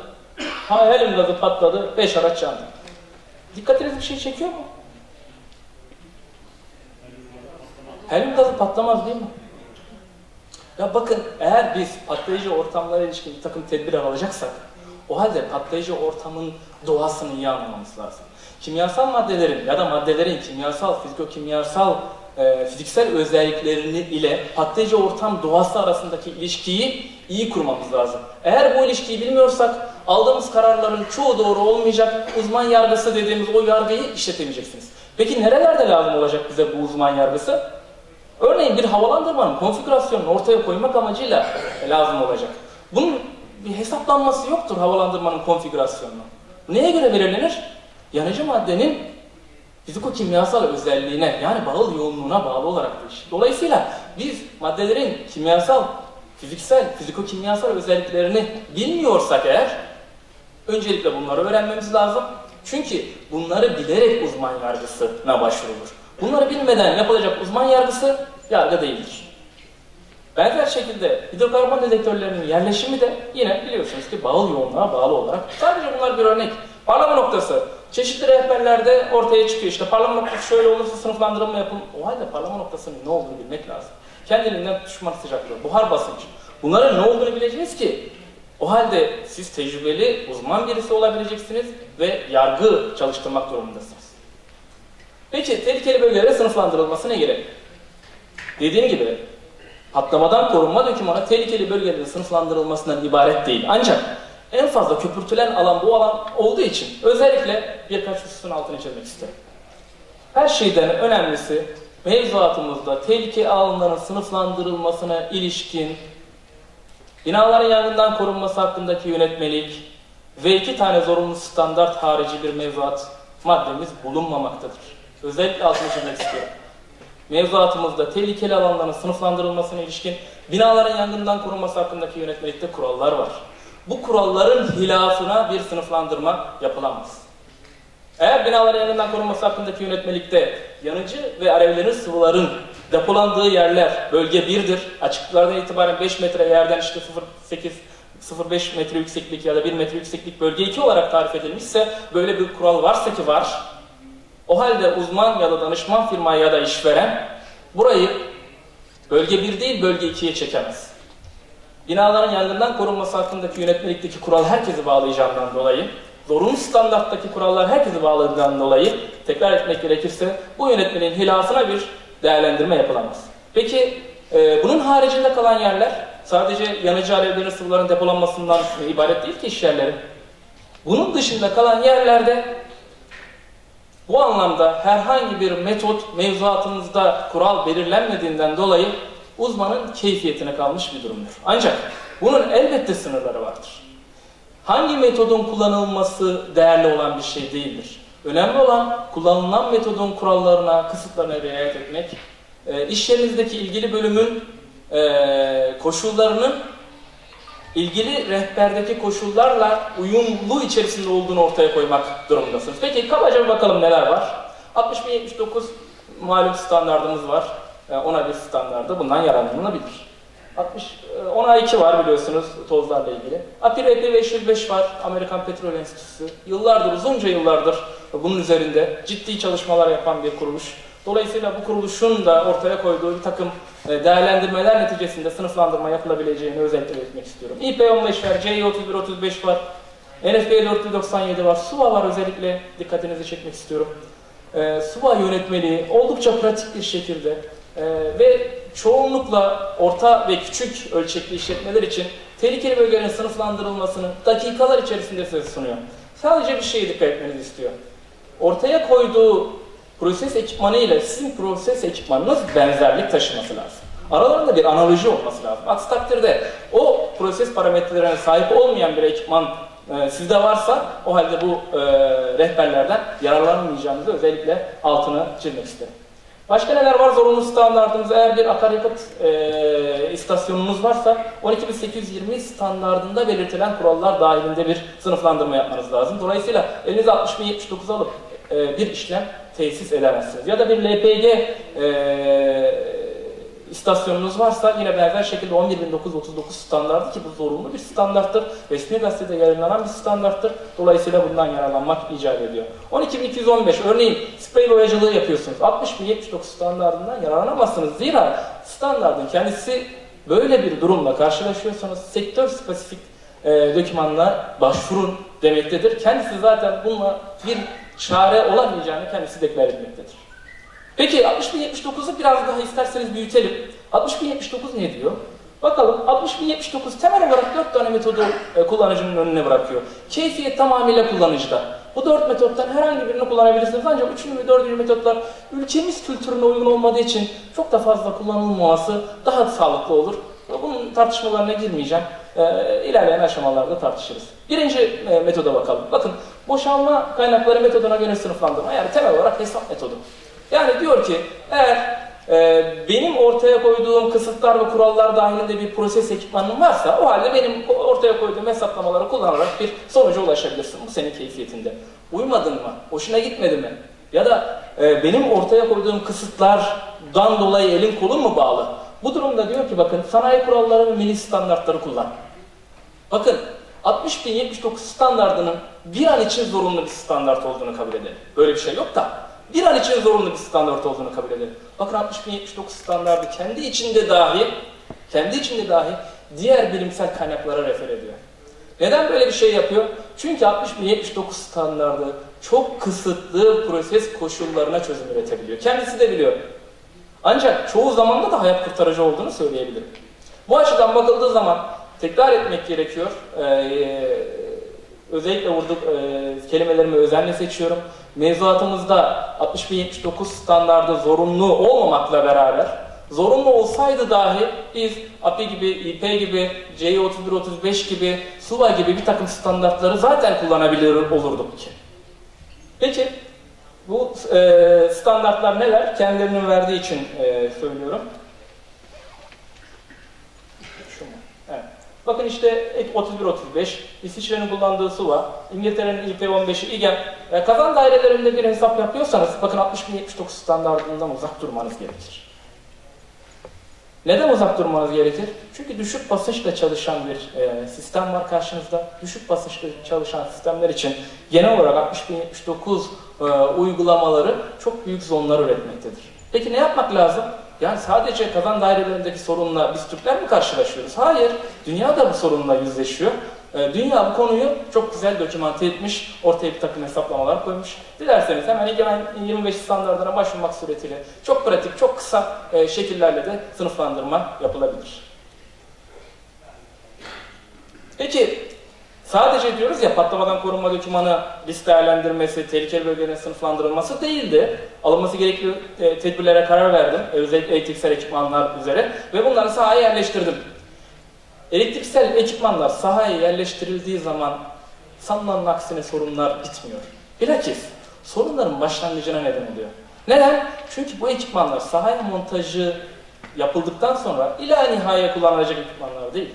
Ha, helyum gazı patladı, 5 araç yandı. Dikkatiniz bir şey çekiyor mu? Helyum gazı patlamaz değil mi? Ya bakın eğer biz patlayıcı ortamlara ilişkin bir takım tedbir alacaksak o halde patlayıcı ortamın doğasını iyi anlamamız lazım kimyasal maddelerin ya da maddelerin kimyasal, fizikokimyasal, e, fiziksel özelliklerini ile patlayıcı ortam doğası arasındaki ilişkiyi iyi kurmamız lazım. Eğer bu ilişkiyi bilmiyorsak aldığımız kararların çoğu doğru olmayacak, uzman yargısı dediğimiz o yargıyı işletemeyeceksiniz. Peki nerelerde lazım olacak bize bu uzman yargısı? Örneğin bir havalandırmanın konfigürasyonunu ortaya koymak amacıyla lazım olacak. Bunun bir hesaplanması yoktur havalandırmanın konfigürasyonunu. Neye göre belirlenir? Yanıcı maddenin fiziko-kimyasal özelliğine yani bağıl yoğunluğuna bağlı olarak değişir. Dolayısıyla biz maddelerin kimyasal, fiziksel, fiziko-kimyasal özelliklerini bilmiyorsak eğer öncelikle bunları öğrenmemiz lazım. Çünkü bunları bilerek uzman yargısına başvurulur. Bunları bilmeden yapılacak uzman yargısı yargı değildir. Benzer şekilde hidrokarbon dedektörlerinin yerleşimi de yine biliyorsunuz ki bağıl yoğunluğa bağlı olarak. Sadece bunlar bir örnek. Parlama noktası Çeşitli rehberlerde ortaya çıkıyor işte parlama noktası şöyle olursa sınıflandırma yapın. O halde parlama noktasının ne olduğunu bilmek lazım. Kendiliğinden düşman sıcaklığı, buhar basıncı. Bunların ne olduğunu bileceğiz ki o halde siz tecrübeli, uzman birisi olabileceksiniz ve yargı çalıştırmak durumundasınız. Peki tehlikeli bölgelere sınıflandırılması ne gerek? Dediğim gibi patlamadan korunma dokümanı tehlikeli bölgelerin sınıflandırılmasından ibaret değil. Ancak en fazla köpürtülen alan bu alan olduğu için özellikle birkaç hususun altını çizmek isterim. Her şeyden önemlisi mevzuatımızda tehlike alanlarının sınıflandırılmasına ilişkin binaların yangından korunması hakkındaki yönetmelik ve iki tane zorunlu standart harici bir mevzuat maddemiz bulunmamaktadır. Özellikle altını çizmek istiyorum. Mevzuatımızda tehlikeli alanların sınıflandırılmasına ilişkin binaların yangından korunması hakkındaki yönetmelikte kurallar var bu kuralların hilafına bir sınıflandırma yapılamaz. Eğer binaların yanından korunması hakkındaki yönetmelikte yanıcı ve alevlerin sıvıların depolandığı yerler bölge 1'dir. Açıklıklardan itibaren 5 metre yerden işte 0.8 0.5 metre yükseklik ya da 1 metre yükseklik bölge 2 olarak tarif edilmişse böyle bir kural varsa ki var O halde uzman ya da danışman firma ya da işveren burayı bölge 1 değil bölge 2'ye çekemez. Binaların yangından korunması hakkındaki yönetmelikteki kural herkesi bağlayacağından dolayı, zorunlu standarttaki kurallar herkesi bağladığından dolayı tekrar etmek gerekirse bu yönetmeliğin hilafına bir değerlendirme yapılamaz. Peki e, bunun haricinde kalan yerler sadece yanıcı alevlerin sıvıların depolanmasından ibaret değil ki iş yerleri. Bunun dışında kalan yerlerde bu anlamda herhangi bir metot mevzuatımızda kural belirlenmediğinden dolayı uzmanın keyfiyetine kalmış bir durumdur. Ancak bunun elbette sınırları vardır. Hangi metodun kullanılması değerli olan bir şey değildir. Önemli olan kullanılan metodun kurallarına, kısıtlarına riayet etmek, e, iş yerinizdeki ilgili bölümün e, koşullarının ilgili rehberdeki koşullarla uyumlu içerisinde olduğunu ortaya koymak durumundasınız. Peki kabaca bir bakalım neler var. 6079 malum standartımız var. E, ona bir standardı bundan yararlanılabilir. 60, e, ona 2 var biliyorsunuz tozlarla ilgili. API RP 505 var Amerikan Petrol Enstitüsü. Yıllardır, uzunca yıllardır bunun üzerinde ciddi çalışmalar yapan bir kuruluş. Dolayısıyla bu kuruluşun da ortaya koyduğu bir takım e, değerlendirmeler neticesinde sınıflandırma yapılabileceğini özellikle belirtmek istiyorum. IP15 var, CI3135 var, NFP 497 var, SUVA var özellikle dikkatinizi çekmek istiyorum. E, SUVA yönetmeliği oldukça pratik bir şekilde e, ve çoğunlukla orta ve küçük ölçekli işletmeler için tehlikeli bölgelerin sınıflandırılmasını dakikalar içerisinde size sunuyor. Sadece bir şeye dikkat etmenizi istiyor. Ortaya koyduğu proses ekipmanı ile sizin proses ekipmanınız benzerlik taşıması lazım. Aralarında bir analoji olması lazım. Aksi takdirde o proses parametrelerine sahip olmayan bir ekipman e, sizde varsa o halde bu e, rehberlerden yararlanmayacağınızı özellikle altını çizmek isterim. Başka neler var? Zorunlu standartımız eğer bir akaryakıt e, istasyonunuz varsa 12820 standartında belirtilen kurallar dahilinde bir sınıflandırma yapmanız lazım. Dolayısıyla elinize 60.079 alıp e, bir işlem tesis edemezsiniz. Ya da bir LPG e, istasyonunuz varsa yine benzer şekilde 11939 standartı ki bu zorunlu bir standarttır. Resmi gazetede yayınlanan bir standarttır. Dolayısıyla bundan yararlanmak icap ediyor. 12215 örneğin sprey boyacılığı yapıyorsunuz. 60079 standartından yararlanamazsınız. Zira standartın kendisi böyle bir durumla karşılaşıyorsanız sektör spesifik e, dokümanla başvurun demektedir. Kendisi zaten bununla bir çare olamayacağını kendisi deklar etmektedir. Peki 60.079'u biraz daha isterseniz büyütelim. 60.079 ne diyor? Bakalım 60.079 temel olarak 4 tane metodu e, kullanıcının önüne bırakıyor. Keyfiyet tamamıyla kullanıcıda. Bu 4 metottan herhangi birini kullanabilirsiniz ancak 3. ve 4. metotlar ülkemiz kültürüne uygun olmadığı için çok da fazla kullanılmaması daha sağlıklı olur. Bunun tartışmalarına girmeyeceğim. E, ilerleyen aşamalarda tartışırız. Birinci e, metoda bakalım. Bakın boşalma kaynakları metoduna göre sınıflandırma yani temel olarak hesap metodu. Yani diyor ki eğer e, benim ortaya koyduğum kısıtlar ve kurallar dahilinde bir proses ekipmanım varsa o halde benim ortaya koyduğum hesaplamaları kullanarak bir sonuca ulaşabilirsin. Bu senin keyfiyetinde. Uymadın mı? Hoşuna gitmedi mi? Ya da e, benim ortaya koyduğum kısıtlardan dolayı elin kolun mu bağlı? Bu durumda diyor ki bakın sanayi kuralları ve milli standartları kullan. Bakın 60.079 standartının bir an için zorunlu bir standart olduğunu kabul edelim. Böyle bir şey yok da bir an için zorunlu bir standart olduğunu kabul edelim. Bakın 60.079 standartı kendi içinde dahi kendi içinde dahi diğer bilimsel kaynaklara refer ediyor. Neden böyle bir şey yapıyor? Çünkü 60.079 standardı çok kısıtlı proses koşullarına çözüm üretebiliyor. Kendisi de biliyor. Ancak çoğu zamanda da hayat kurtarıcı olduğunu söyleyebilirim. Bu açıdan bakıldığı zaman tekrar etmek gerekiyor. Ee, özellikle vurduk e, kelimelerimi özenle seçiyorum. Mevzuatımızda 60.079 standardı zorunlu olmamakla beraber zorunlu olsaydı dahi biz API gibi, IP gibi, CE3135 gibi, SUBA gibi bir takım standartları zaten kullanabilir olurduk ki. Peki bu e, standartlar neler? Kendilerinin verdiği için e, söylüyorum. Bakın işte 31-35, İsviçre'nin kullandığı SUVA, İngiltere'nin IP-15'i İGEM. E, kazan dairelerinde bir hesap yapıyorsanız bakın 60.079 standartından uzak durmanız gerekir. Neden uzak durmanız gerekir? Çünkü düşük basınçla çalışan bir e, sistem var karşınızda. Düşük basınçla çalışan sistemler için genel olarak 60079 e, uygulamaları çok büyük zonlar üretmektedir. Peki ne yapmak lazım? Yani sadece kazan dairelerindeki sorunla biz Türkler mi karşılaşıyoruz? Hayır. Dünya da bu sorunla yüzleşiyor. Ee, dünya bu konuyu çok güzel dokümante etmiş, ortaya bir takım hesaplamalar koymuş. Dilerseniz hemen İGEMEN 25 standartlarına başvurmak suretiyle çok pratik, çok kısa e, şekillerle de sınıflandırma yapılabilir. Peki sadece diyoruz ya patlamadan korunma dokümanı risk değerlendirmesi, tehlikeli bölgelerin sınıflandırılması değildi. Alınması gerekli e, tedbirlere karar verdim. Özellikle eğitiksel ekipmanlar üzere ve bunları sahaya yerleştirdim. Elektriksel ekipmanlar sahaya yerleştirildiği zaman sanılanın aksine sorunlar bitmiyor. Bilakis sorunların başlangıcına neden oluyor. Neden? Çünkü bu ekipmanlar sahaya montajı yapıldıktan sonra ila nihaya kullanılacak ekipmanlar değil.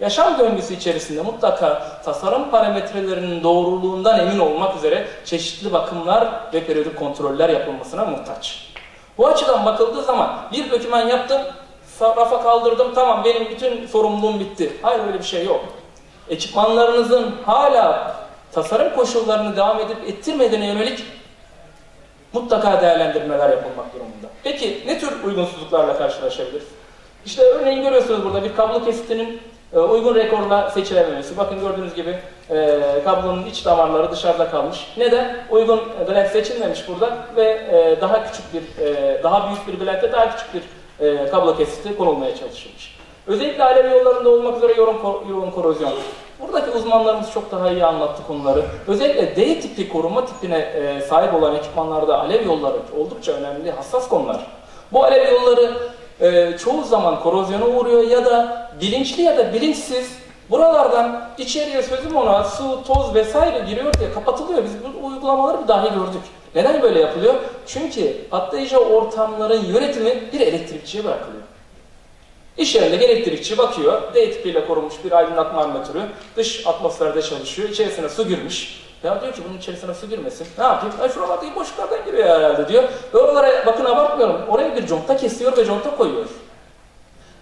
Yaşam döngüsü içerisinde mutlaka tasarım parametrelerinin doğruluğundan emin olmak üzere çeşitli bakımlar ve periyodik kontroller yapılmasına muhtaç. Bu açıdan bakıldığı zaman bir doküman yaptım, rafa kaldırdım tamam benim bütün sorumluluğum bitti. Hayır öyle bir şey yok. Ekipmanlarınızın hala tasarım koşullarını devam edip ettirmediğine yönelik mutlaka değerlendirmeler yapılmak durumunda. Peki ne tür uygunsuzluklarla karşılaşabiliriz? İşte örneğin görüyorsunuz burada bir kablo kesitinin uygun rekorla seçilememesi. Bakın gördüğünüz gibi e, kablonun iç damarları dışarıda kalmış. Neden? Uygun blend seçilmemiş burada ve e, daha küçük bir, e, daha büyük bir blendde daha küçük bir kablo kesiti konulmaya çalışılmış. Özellikle alev yollarında olmak üzere yoğun, yoğun korozyon. Buradaki uzmanlarımız çok daha iyi anlattı konuları. Özellikle D tipi koruma tipine sahip olan ekipmanlarda alev yolları oldukça önemli, hassas konular. Bu alev yolları e, çoğu zaman korozyona uğruyor ya da bilinçli ya da bilinçsiz buralardan içeriye sözüm ona su, toz vesaire giriyor diye kapatılıyor. Biz bu uygulamaları dahi gördük. Neden böyle yapılıyor? Çünkü patlayıcı ortamların yönetimi bir elektrikçiye bırakılıyor. İş yerinde elektrikçi bakıyor, D tipiyle korunmuş bir aydınlatma armatürü, dış atmosferde çalışıyor, içerisine su girmiş. Ya diyor ki bunun içerisine su girmesin. Ne yapayım? Ya şuralardaki boşluklardan giriyor herhalde diyor. Ve oralara bakın abartmıyorum. Oraya bir conta kesiyor ve conta koyuyor.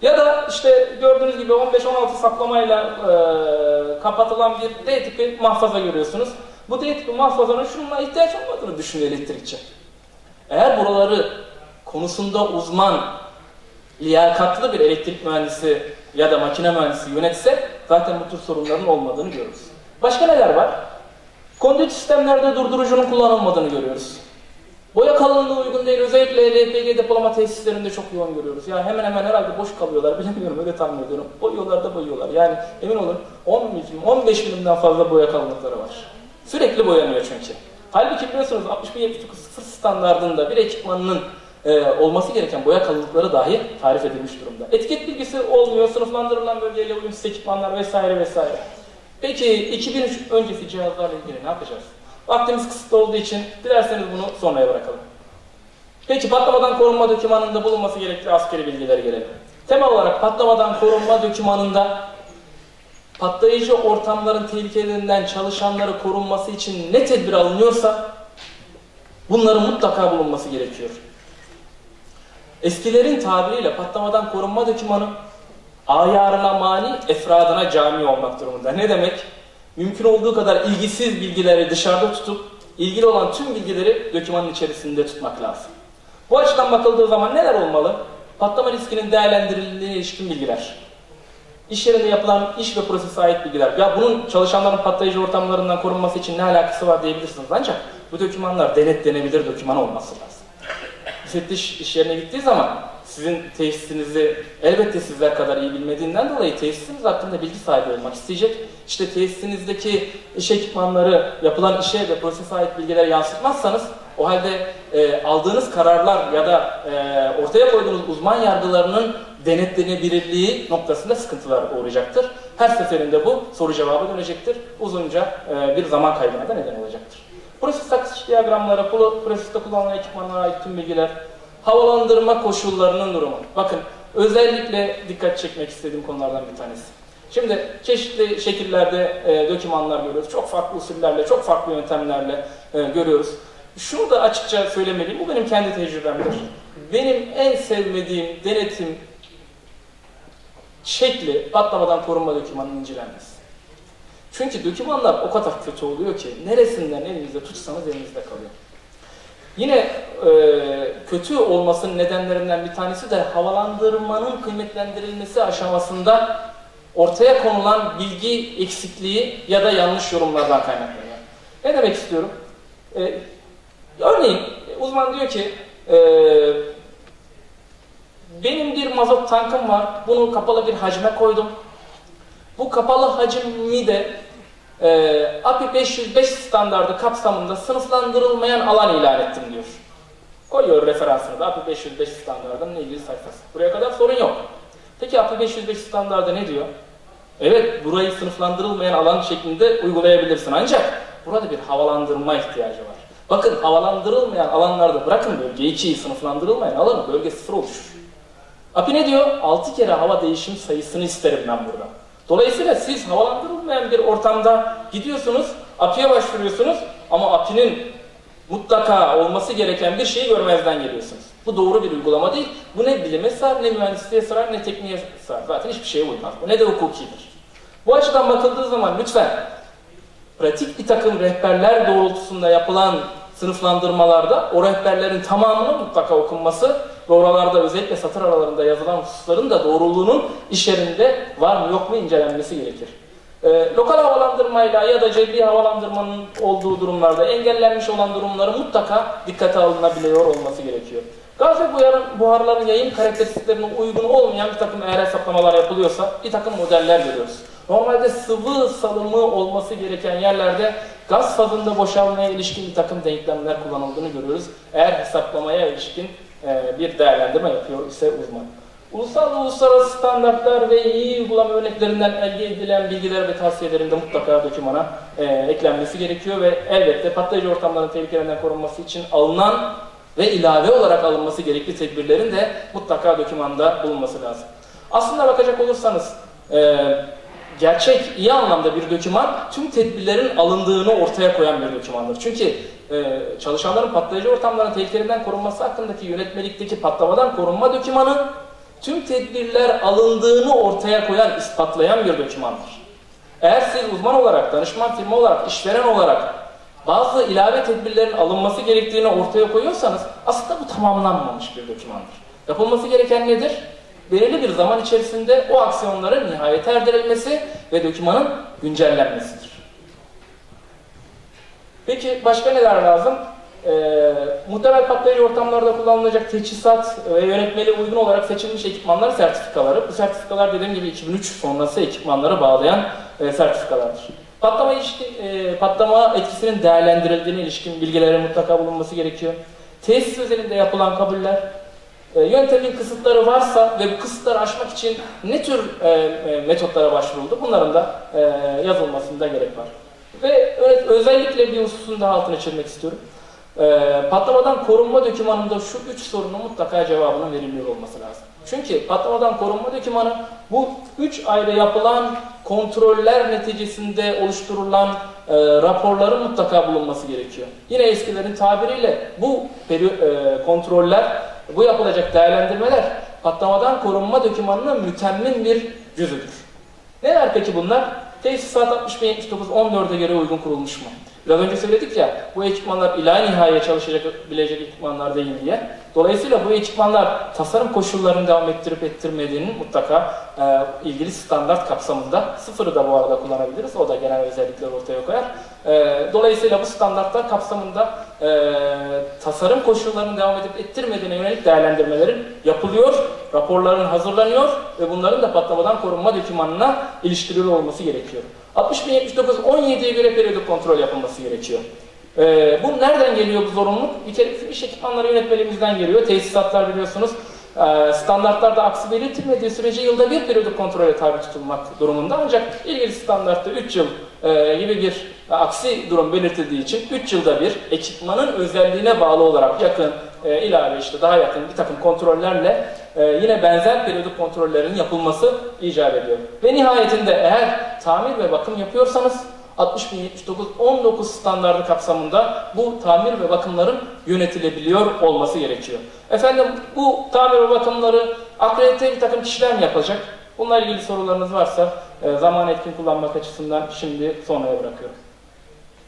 Ya da işte gördüğünüz gibi 15-16 saplamayla e, kapatılan bir D tipi mahfaza görüyorsunuz. Bu D tipi mahfazanın şununla ihtiyaç olmadığını düşünüyor elektrikçi. Eğer buraları konusunda uzman, liyakatlı bir elektrik mühendisi ya da makine mühendisi yönetse zaten bu tür sorunların olmadığını görürüz. Başka neler var? Kondit sistemlerde durdurucunun kullanılmadığını görüyoruz. Boya kalınlığı uygun değil. Özellikle LPG depolama tesislerinde çok yoğun görüyoruz. Yani hemen hemen herhalde boş kalıyorlar. Bilemiyorum öyle tahmin ediyorum. Boyuyorlar da boyuyorlar. Yani emin olun 10 milim, 15 milimden fazla boya kalınlıkları var. Sürekli boyanıyor çünkü. Halbuki biliyorsunuz 61.79 standartında bir ekipmanının e, olması gereken boya kalınlıkları dahi tarif edilmiş durumda. Etiket bilgisi olmuyor, sınıflandırılan bölgeyle uyumsuz ekipmanlar vesaire vesaire. Peki 2003 öncesi cihazlarla ilgili ne yapacağız? Vaktimiz kısıtlı olduğu için dilerseniz bunu sonraya bırakalım. Peki patlamadan korunma dokümanında bulunması gerekli askeri bilgileri gelelim. Temel olarak patlamadan korunma dokümanında patlayıcı ortamların tehlikelerinden çalışanları korunması için ne tedbir alınıyorsa bunların mutlaka bulunması gerekiyor. Eskilerin tabiriyle patlamadan korunma dokümanı ayarına mani, efradına cami olmak durumunda. Ne demek? Mümkün olduğu kadar ilgisiz bilgileri dışarıda tutup ilgili olan tüm bilgileri dokümanın içerisinde tutmak lazım. Bu açıdan bakıldığı zaman neler olmalı? Patlama riskinin değerlendirildiğine ilişkin bilgiler. İş yerinde yapılan iş ve prosese ait bilgiler. Ya bunun çalışanların patlayıcı ortamlarından korunması için ne alakası var diyebilirsiniz. Ancak bu dokümanlar denetlenebilir doküman olması lazım. Müfettiş iş yerine gittiği zaman sizin tesisinizi elbette sizler kadar iyi bilmediğinden dolayı tesisiniz hakkında bilgi sahibi olmak isteyecek. İşte tesisinizdeki iş ekipmanları, yapılan işe ve prosese ait bilgileri yansıtmazsanız o halde e, aldığınız kararlar ya da e, ortaya koyduğunuz uzman yargılarının denetlenebilirliği noktasında sıkıntılar uğrayacaktır. Her seferinde bu soru cevabı dönecektir. Uzunca e, bir zaman kaybına da neden olacaktır. Proses akış diyagramları, proseste kullanılan ekipmanlara ait tüm bilgiler, havalandırma koşullarının durumu. Bakın özellikle dikkat çekmek istediğim konulardan bir tanesi. Şimdi çeşitli şekillerde e, dokümanlar görüyoruz. Çok farklı usullerle, çok farklı yöntemlerle e, görüyoruz. Şunu da açıkça söylemeliyim. Bu benim kendi tecrübemdir. Benim en sevmediğim denetim şekli patlamadan korunma dokümanının incelenmesi. Çünkü dokümanlar o kadar kötü oluyor ki neresinden elinizde tutsanız elinizde kalıyor. Yine e, kötü olmasının nedenlerinden bir tanesi de havalandırmanın kıymetlendirilmesi aşamasında ortaya konulan bilgi eksikliği ya da yanlış yorumlardan kaynaklanıyor. Ne demek istiyorum? E, örneğin uzman diyor ki e, benim bir mazot tankım var, bunu kapalı bir hacme koydum. Bu kapalı hacmi de e, API 505 standardı kapsamında sınıflandırılmayan alan ilan ettim diyor. Koyuyor referansını da API 505 standartının ilgili sayfası. Buraya kadar sorun yok. Peki API 505 standardı ne diyor? Evet, burayı sınıflandırılmayan alan şeklinde uygulayabilirsin ancak burada bir havalandırma ihtiyacı var. Bakın havalandırılmayan alanlarda bırakın bölge 2'yi sınıflandırılmayan alanı bölge 0 oluşur. API ne diyor? 6 kere hava değişim sayısını isterim ben burada. Dolayısıyla siz havalandırılmayan bir ortamda gidiyorsunuz, API'ye başvuruyorsunuz ama API'nin mutlaka olması gereken bir şeyi görmezden geliyorsunuz. Bu doğru bir uygulama değil. Bu ne bilime sığar, ne mühendisliğe sığar, ne tekniğe sığar. Zaten hiçbir şeye uymaz. Bu ne de hukukidir. Bu açıdan bakıldığı zaman lütfen pratik bir takım rehberler doğrultusunda yapılan sınıflandırmalarda o rehberlerin tamamının mutlaka okunması ve oralarda özellikle satır aralarında yazılan hususların da doğruluğunun iş yerinde var mı yok mu incelenmesi gerekir. E, lokal havalandırmayla ya da cebri havalandırmanın olduğu durumlarda engellenmiş olan durumları mutlaka dikkate alınabiliyor olması gerekiyor. Gaz ve buharların yayın karakteristiklerine uygun olmayan bir takım eğer hesaplamalar yapılıyorsa bir takım modeller görüyoruz. Normalde sıvı salımı olması gereken yerlerde gaz fazında boşalmaya ilişkin bir takım denklemler kullanıldığını görüyoruz. Eğer hesaplamaya ilişkin e, bir değerlendirme yapıyor ise uzman. Ulusal ve uluslararası standartlar ve iyi uygulama örneklerinden elde edilen bilgiler ve tavsiyelerin de mutlaka dokümana e, eklenmesi gerekiyor ve elbette patlayıcı ortamların tehlikelerinden korunması için alınan ve ilave olarak alınması gerekli tedbirlerin de mutlaka dokümanda bulunması lazım. Aslında bakacak olursanız e, gerçek, iyi anlamda bir doküman tüm tedbirlerin alındığını ortaya koyan bir dokümandır. Çünkü e, çalışanların patlayıcı ortamların tehlikelerinden korunması hakkındaki yönetmelikteki patlamadan korunma dokümanı tüm tedbirler alındığını ortaya koyan, ispatlayan bir dokümandır. Eğer siz uzman olarak, danışman firma olarak, işveren olarak bazı ilave tedbirlerin alınması gerektiğini ortaya koyuyorsanız aslında bu tamamlanmamış bir dokümandır. Yapılması gereken nedir? Belirli bir zaman içerisinde o aksiyonların nihayete erdirilmesi ve dokümanın güncellenmesidir. Peki başka neler lazım? Ee, muhtemel patlayıcı ortamlarda kullanılacak teçhizat ve yönetmeliğe uygun olarak seçilmiş ekipmanlar sertifikaları. Bu sertifikalar dediğim gibi 2003 sonrası ekipmanları bağlayan e, sertifikalardır. Patlama, ilişki, e, patlama etkisinin değerlendirildiğine ilişkin bilgilerin mutlaka bulunması gerekiyor. Tesis özelinde yapılan kabuller, e, yöntemin kısıtları varsa ve bu kısıtları aşmak için ne tür e, e, metotlara başvuruldu bunların da e, yazılmasında gerek var. Ve özellikle bir hususun daha altını çizmek istiyorum. E, patlamadan korunma dokümanında şu üç sorunun mutlaka cevabının veriliyor olması lazım. Çünkü patlamadan korunma dokümanı bu üç ayrı yapılan kontroller neticesinde oluşturulan e, raporların mutlaka bulunması gerekiyor. Yine eskilerin tabiriyle bu e, kontroller, bu yapılacak değerlendirmeler patlamadan korunma dokümanının mütemmin bir yüzüdür. Neler peki bunlar? Tesisat 60.79.14'e göre uygun kurulmuş mu? Biraz önce söyledik ya, bu ekipmanlar ilahi nihayeye çalışabilecek ekipmanlar değil diye. Dolayısıyla bu ekipmanlar tasarım koşullarını devam ettirip ettirmediğinin mutlaka e, ilgili standart kapsamında, sıfırı da bu arada kullanabiliriz, o da genel özellikleri ortaya koyar. E, dolayısıyla bu standartlar kapsamında e, tasarım koşullarını devam edip ettirmediğine yönelik değerlendirmelerin yapılıyor, raporların hazırlanıyor ve bunların da patlamadan korunma dokümanına ilişkili olması gerekiyor. 60.079-17'ye göre periyodik kontrol yapılması gerekiyor. Ee, bu nereden geliyor bu zorunluluk? Kere iş ekipmanları yönetmeliğimizden geliyor. Tesisatlar biliyorsunuz e, standartlarda aksi belirtilmediği sürece yılda bir periyodik kontrole tabi tutulmak durumunda. Ancak ilgili standartta 3 yıl e, gibi bir aksi durum belirtildiği için 3 yılda bir ekipmanın özelliğine bağlı olarak yakın, e, ilave işte daha yakın bir takım kontrollerle e, yine benzer periyodik kontrollerin yapılması icap ediyor. Ve nihayetinde eğer tamir ve bakım yapıyorsanız 60.079-19 standardı kapsamında bu tamir ve bakımların yönetilebiliyor olması gerekiyor. Efendim bu tamir ve bakımları akredite bir takım kişiler mi yapacak? Bununla ilgili sorularınız varsa e, zaman etkin kullanmak açısından şimdi sonraya bırakıyorum.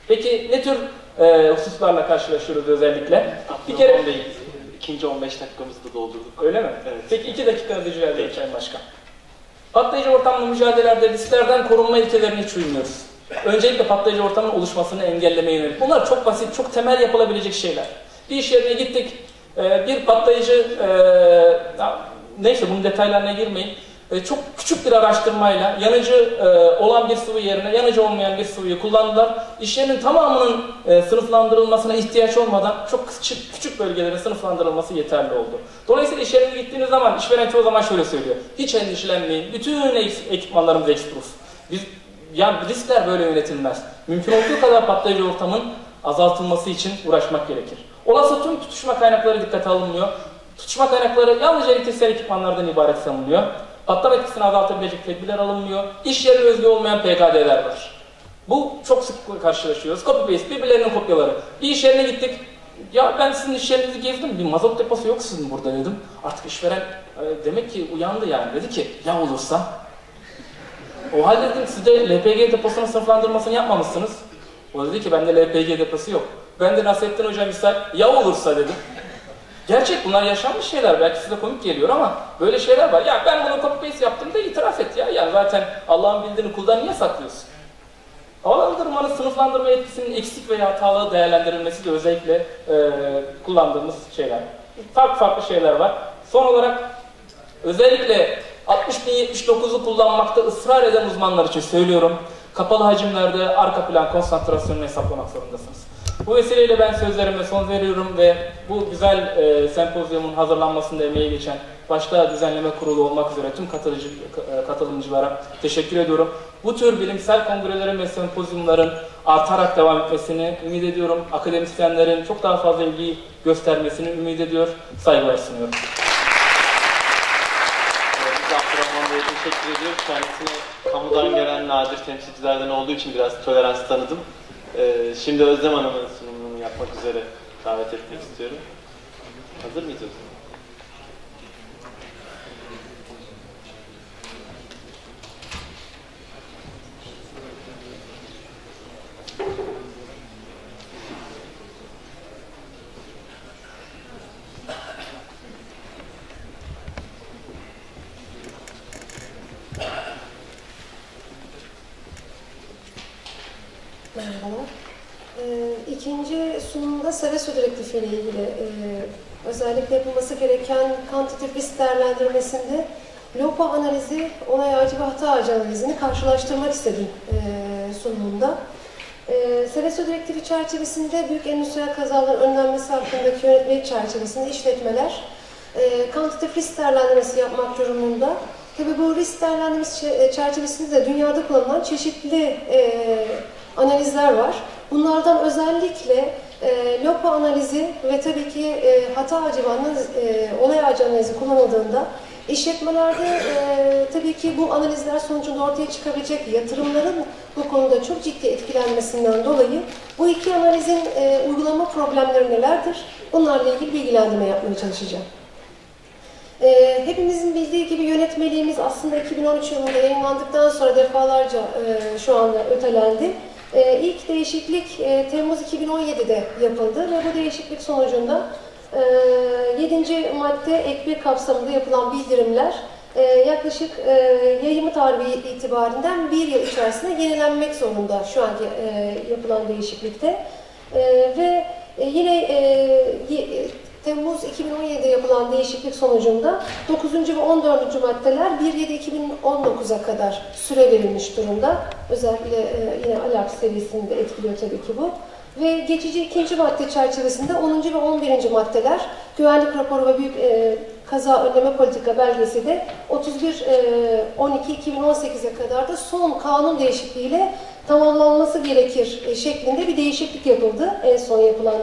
Peki ne tür e, hususlarla karşılaşıyoruz özellikle? Bir kere Ondayız. İkinci 15 dakikamızı da doldurduk. Öyle mi? Evet. Peki iki dakika rica ediyorum Sayın Başkan. Patlayıcı ortamlı mücadelelerde risklerden korunma ilkelerine hiç uymuyoruz. Öncelikle patlayıcı ortamın oluşmasını engellemeye yönelik. Bunlar çok basit, çok temel yapılabilecek şeyler. Bir iş yerine gittik, e, bir patlayıcı, e, ya, neyse bunun detaylarına girmeyin. E, çok küçük bir araştırmayla yanıcı e, olan bir sıvı yerine yanıcı olmayan bir sıvıyı kullandılar. İş yerinin tamamının e, sınıflandırılmasına ihtiyaç olmadan çok küçük, küçük bölgelerin sınıflandırılması yeterli oldu. Dolayısıyla iş gittiğiniz zaman işveren çoğu zaman şöyle söylüyor. Hiç endişelenmeyin. Bütün ek- ekipmanlarımız express. Biz yani riskler böyle yönetilmez. Mümkün olduğu kadar patlayıcı ortamın azaltılması için uğraşmak gerekir. Olası tüm tutuşma kaynakları dikkate alınmıyor. Tutuşma kaynakları yalnızca elektriksel ekipmanlardan ibaret sanılıyor. Patlama etkisini azaltabilecek tedbirler alınmıyor. İş yerine özgü olmayan PKD'ler var. Bu çok sık karşılaşıyoruz. Copy paste, birbirlerinin kopyaları. Bir iş yerine gittik. Ya ben sizin iş yerinizi gezdim. Bir mazot deposu yok sizin burada dedim. Artık işveren e, demek ki uyandı yani. Dedi ki ya olursa o halde dedim siz de LPG deposunun sınıflandırmasını yapmamışsınız. O dedi ki bende LPG deposu yok. Ben de Nasrettin Hoca misal ya olursa dedim. Gerçek bunlar yaşanmış şeyler. Belki size komik geliyor ama böyle şeyler var. Ya ben bunu copy paste yaptım da itiraf et ya. Yani zaten Allah'ın bildiğini kuldan niye saklıyorsun? Havalandırmanın sınıflandırma etkisinin eksik veya hatalı değerlendirilmesi de özellikle e, kullandığımız şeyler. Farklı farklı şeyler var. Son olarak özellikle 60.079'u kullanmakta ısrar eden uzmanlar için söylüyorum. Kapalı hacimlerde arka plan konsantrasyonunu hesaplamak zorundasınız. Bu vesileyle ben sözlerime son veriyorum ve bu güzel e, sempozyumun hazırlanmasında emeği geçen başta düzenleme kurulu olmak üzere tüm katılıcı, e, katılımcılara teşekkür ediyorum. Bu tür bilimsel kongrelerin ve sempozyumların artarak devam etmesini ümit ediyorum. Akademisyenlerin çok daha fazla ilgi göstermesini ümit ediyor. Saygılar sunuyorum. Biz Abdurrahman Bey'e teşekkür ediyoruz. Kendisine kamudan gelen nadir temsilcilerden olduğu için biraz tolerans tanıdım. Ee, şimdi Özlem Hanım'ın sunumunu yapmak üzere davet etmek istiyorum. Hazır mıyız Özlem? Merhabalar. Ee, sunumda Seveso Direktifi ile ilgili e, özellikle yapılması gereken kantitif risk değerlendirmesinde LOPA analizi, olay ağacı ve hata ağacı analizini karşılaştırmak istedim e, sunumumda. E, Seveso Direktifi çerçevesinde büyük endüstriyel kazaların önlenmesi hakkındaki yönetmelik çerçevesinde işletmeler e, kantitif risk değerlendirmesi yapmak durumunda. Tabii bu risk değerlendirmesi çe- çerçevesinde de dünyada kullanılan çeşitli e, analizler var. Bunlardan özellikle e, LOPA analizi ve tabii ki e, hata ağacı analiz, e, olay ağacı analizi kullanıldığında işletmelerde e, tabii ki bu analizler sonucunda ortaya çıkabilecek yatırımların bu konuda çok ciddi etkilenmesinden dolayı bu iki analizin e, uygulama problemleri nelerdir? Bunlarla ilgili bilgilendirme yapmaya çalışacağım. E, hepimizin bildiği gibi yönetmeliğimiz aslında 2013 yılında yayınlandıktan sonra defalarca e, şu anda ötelendi. E, ilk değişiklik e, Temmuz 2017'de yapıldı ve bu değişiklik sonucunda e, 7. madde ek bir kapsamında yapılan bildirimler e, yaklaşık e, yayımı tarihi itibarinden bir yıl içerisinde yenilenmek zorunda şu anki e, yapılan değişiklikte. E, ve e, yine e, Temmuz 2017'de yapılan değişiklik sonucunda 9. ve 14. maddeler 1.7.2019'a kadar süre verilmiş durumda. Özellikle e, yine alak seviyesini de etkiliyor tabii ki bu. Ve geçici ikinci madde çerçevesinde 10. ve 11. maddeler güvenlik raporu ve büyük e, kaza önleme politika belgesi de 31 e, 12-2018'e kadar da son kanun değişikliğiyle tamamlanması gerekir e, şeklinde bir değişiklik yapıldı en son yapılan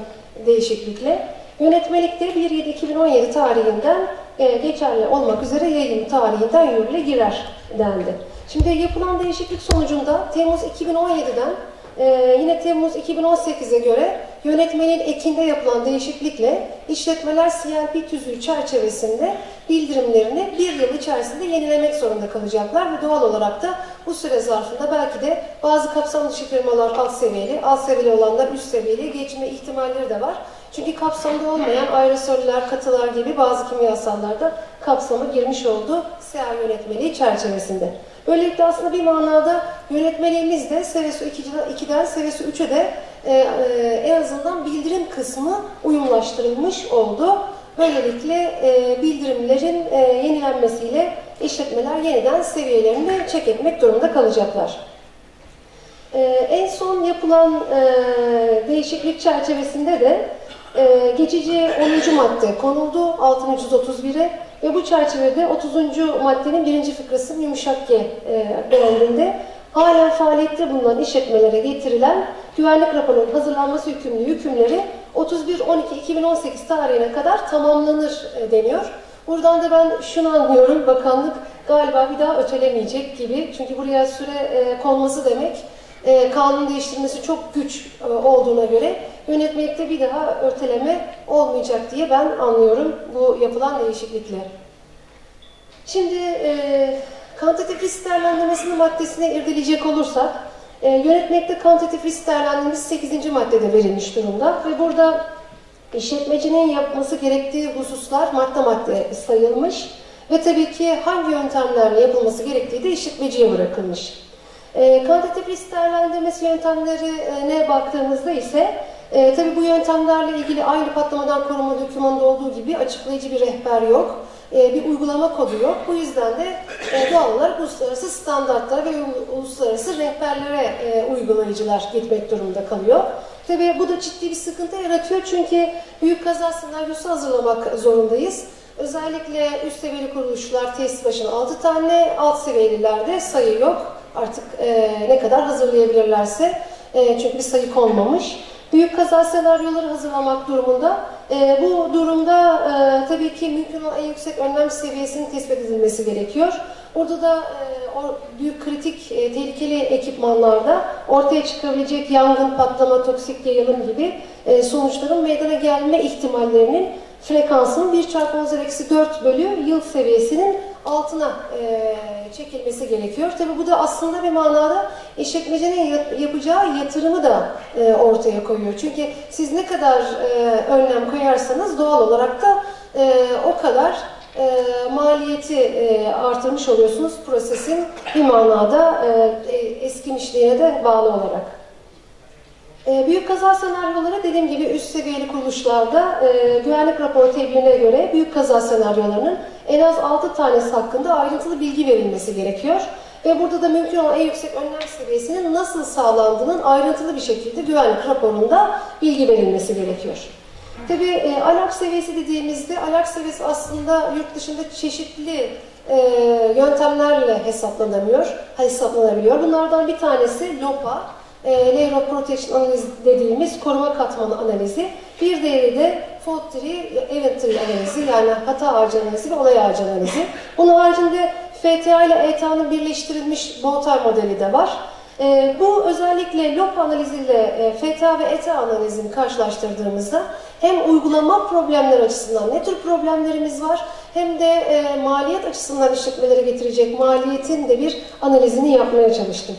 değişiklikle. Yönetmelikte 1.7.2017 tarihinden e, geçerli olmak üzere yayın tarihinden yürürlüğe girer dendi. Şimdi yapılan değişiklik sonucunda Temmuz 2017'den e, yine Temmuz 2018'e göre yönetmenin ekinde yapılan değişiklikle işletmeler CLP tüzüğü çerçevesinde bildirimlerini bir yıl içerisinde yenilemek zorunda kalacaklar ve doğal olarak da bu süre zarfında belki de bazı kapsam dışı firmalar alt seviyeli, alt seviyeli olanlar üst seviyeli geçme ihtimalleri de var. Çünkü kapsamda olmayan aerosoller, katılar gibi bazı kimyasallarda kapsama girmiş oldu SEA yönetmeliği çerçevesinde. Böylelikle aslında bir manada yönetmeliğimiz de Seveso 2'den Seveso 3'e de e, e, en azından bildirim kısmı uyumlaştırılmış oldu. Böylelikle e, bildirimlerin e, yenilenmesiyle işletmeler yeniden seviyelerini çek etmek durumunda kalacaklar. E, en son yapılan e, değişiklik çerçevesinde de e, geçici 10. madde konuldu 6331'e ve bu çerçevede 30. maddenin birinci fıkrası yumuşak G e, beğendiğinde halen faaliyette bulunan işletmelere getirilen güvenlik raporunun hazırlanması yükümlü hükümleri 31-12-2018 tarihine kadar tamamlanır e, deniyor. Buradan da ben şunu anlıyorum, bakanlık galiba bir daha ötelemeyecek gibi. Çünkü buraya süre e, konması demek, e, kanun değiştirmesi çok güç e, olduğuna göre yönetmelikte bir daha öteleme olmayacak diye ben anlıyorum bu yapılan değişiklikler. Şimdi e, kantitatif risk değerlendirmesinin maddesine irdeleyecek olursak, e, yönetmekte kantitatif risk değerlendirmesi 8. maddede verilmiş durumda ve burada işletmecinin yapması gerektiği hususlar madde madde sayılmış ve tabii ki hangi yöntemlerle yapılması gerektiği de işletmeciye bırakılmış. E, kantitatif risk değerlendirmesi yöntemlerine baktığımızda ise e, tabii bu yöntemlerle ilgili aynı patlamadan koruma dokümanında olduğu gibi açıklayıcı bir rehber yok. E, bir uygulama kodu yok. Bu yüzden de e, doğal olarak uluslararası standartlara ve uluslararası rehberlere e, uygulayıcılar gitmek durumunda kalıyor. Tabii bu da ciddi bir sıkıntı yaratıyor çünkü büyük kaza senaryosu hazırlamak zorundayız. Özellikle üst seviyeli kuruluşlar test başına 6 tane, alt seviyelilerde sayı yok. Artık e, ne kadar hazırlayabilirlerse e, çünkü bir sayı konmamış. Büyük kaza senaryoları hazırlamak durumunda. E, bu durumda e, tabii ki mümkün olan en yüksek önlem seviyesinin tespit edilmesi gerekiyor. Burada da e, o büyük kritik e, tehlikeli ekipmanlarda ortaya çıkabilecek yangın, patlama, toksik yayılım gibi e, sonuçların meydana gelme ihtimallerinin frekansının 1 çarpı 10 4 bölü yıl seviyesinin altına e, çekilmesi gerekiyor. Tabi bu da aslında bir manada işletmecinin yapacağı yatırımı da e, ortaya koyuyor. Çünkü siz ne kadar e, önlem koyarsanız doğal olarak da e, o kadar e, maliyeti e, artırmış oluyorsunuz prosesin bir manada e, eskimişliğine de bağlı olarak. E, büyük kaza senaryoları dediğim gibi üst seviyeli kuruluşlarda e, güvenlik raporu tebliğine göre büyük kaza senaryolarının en az 6 tanesi hakkında ayrıntılı bilgi verilmesi gerekiyor. Ve burada da mümkün olan en yüksek önlem seviyesinin nasıl sağlandığının ayrıntılı bir şekilde güvenlik raporunda bilgi verilmesi gerekiyor. Tabii e, alarm seviyesi dediğimizde alarm seviyesi aslında yurt dışında çeşitli e, yöntemlerle hesaplanamıyor, hesaplanabiliyor. Bunlardan bir tanesi LOPA, e, Layer analiz dediğimiz koruma katmanı analizi. Bir diğeri de fault tree, event tree analizi yani hata ağacı analizi ve olay ağacı analizi. Bunun haricinde FTA ile ETA'nın birleştirilmiş Bowtie modeli de var. E, bu özellikle LOP analiziyle e, FTA ve ETA analizini karşılaştırdığımızda hem uygulama problemleri açısından ne tür problemlerimiz var hem de e, maliyet açısından işletmelere getirecek maliyetin de bir analizini yapmaya çalıştım.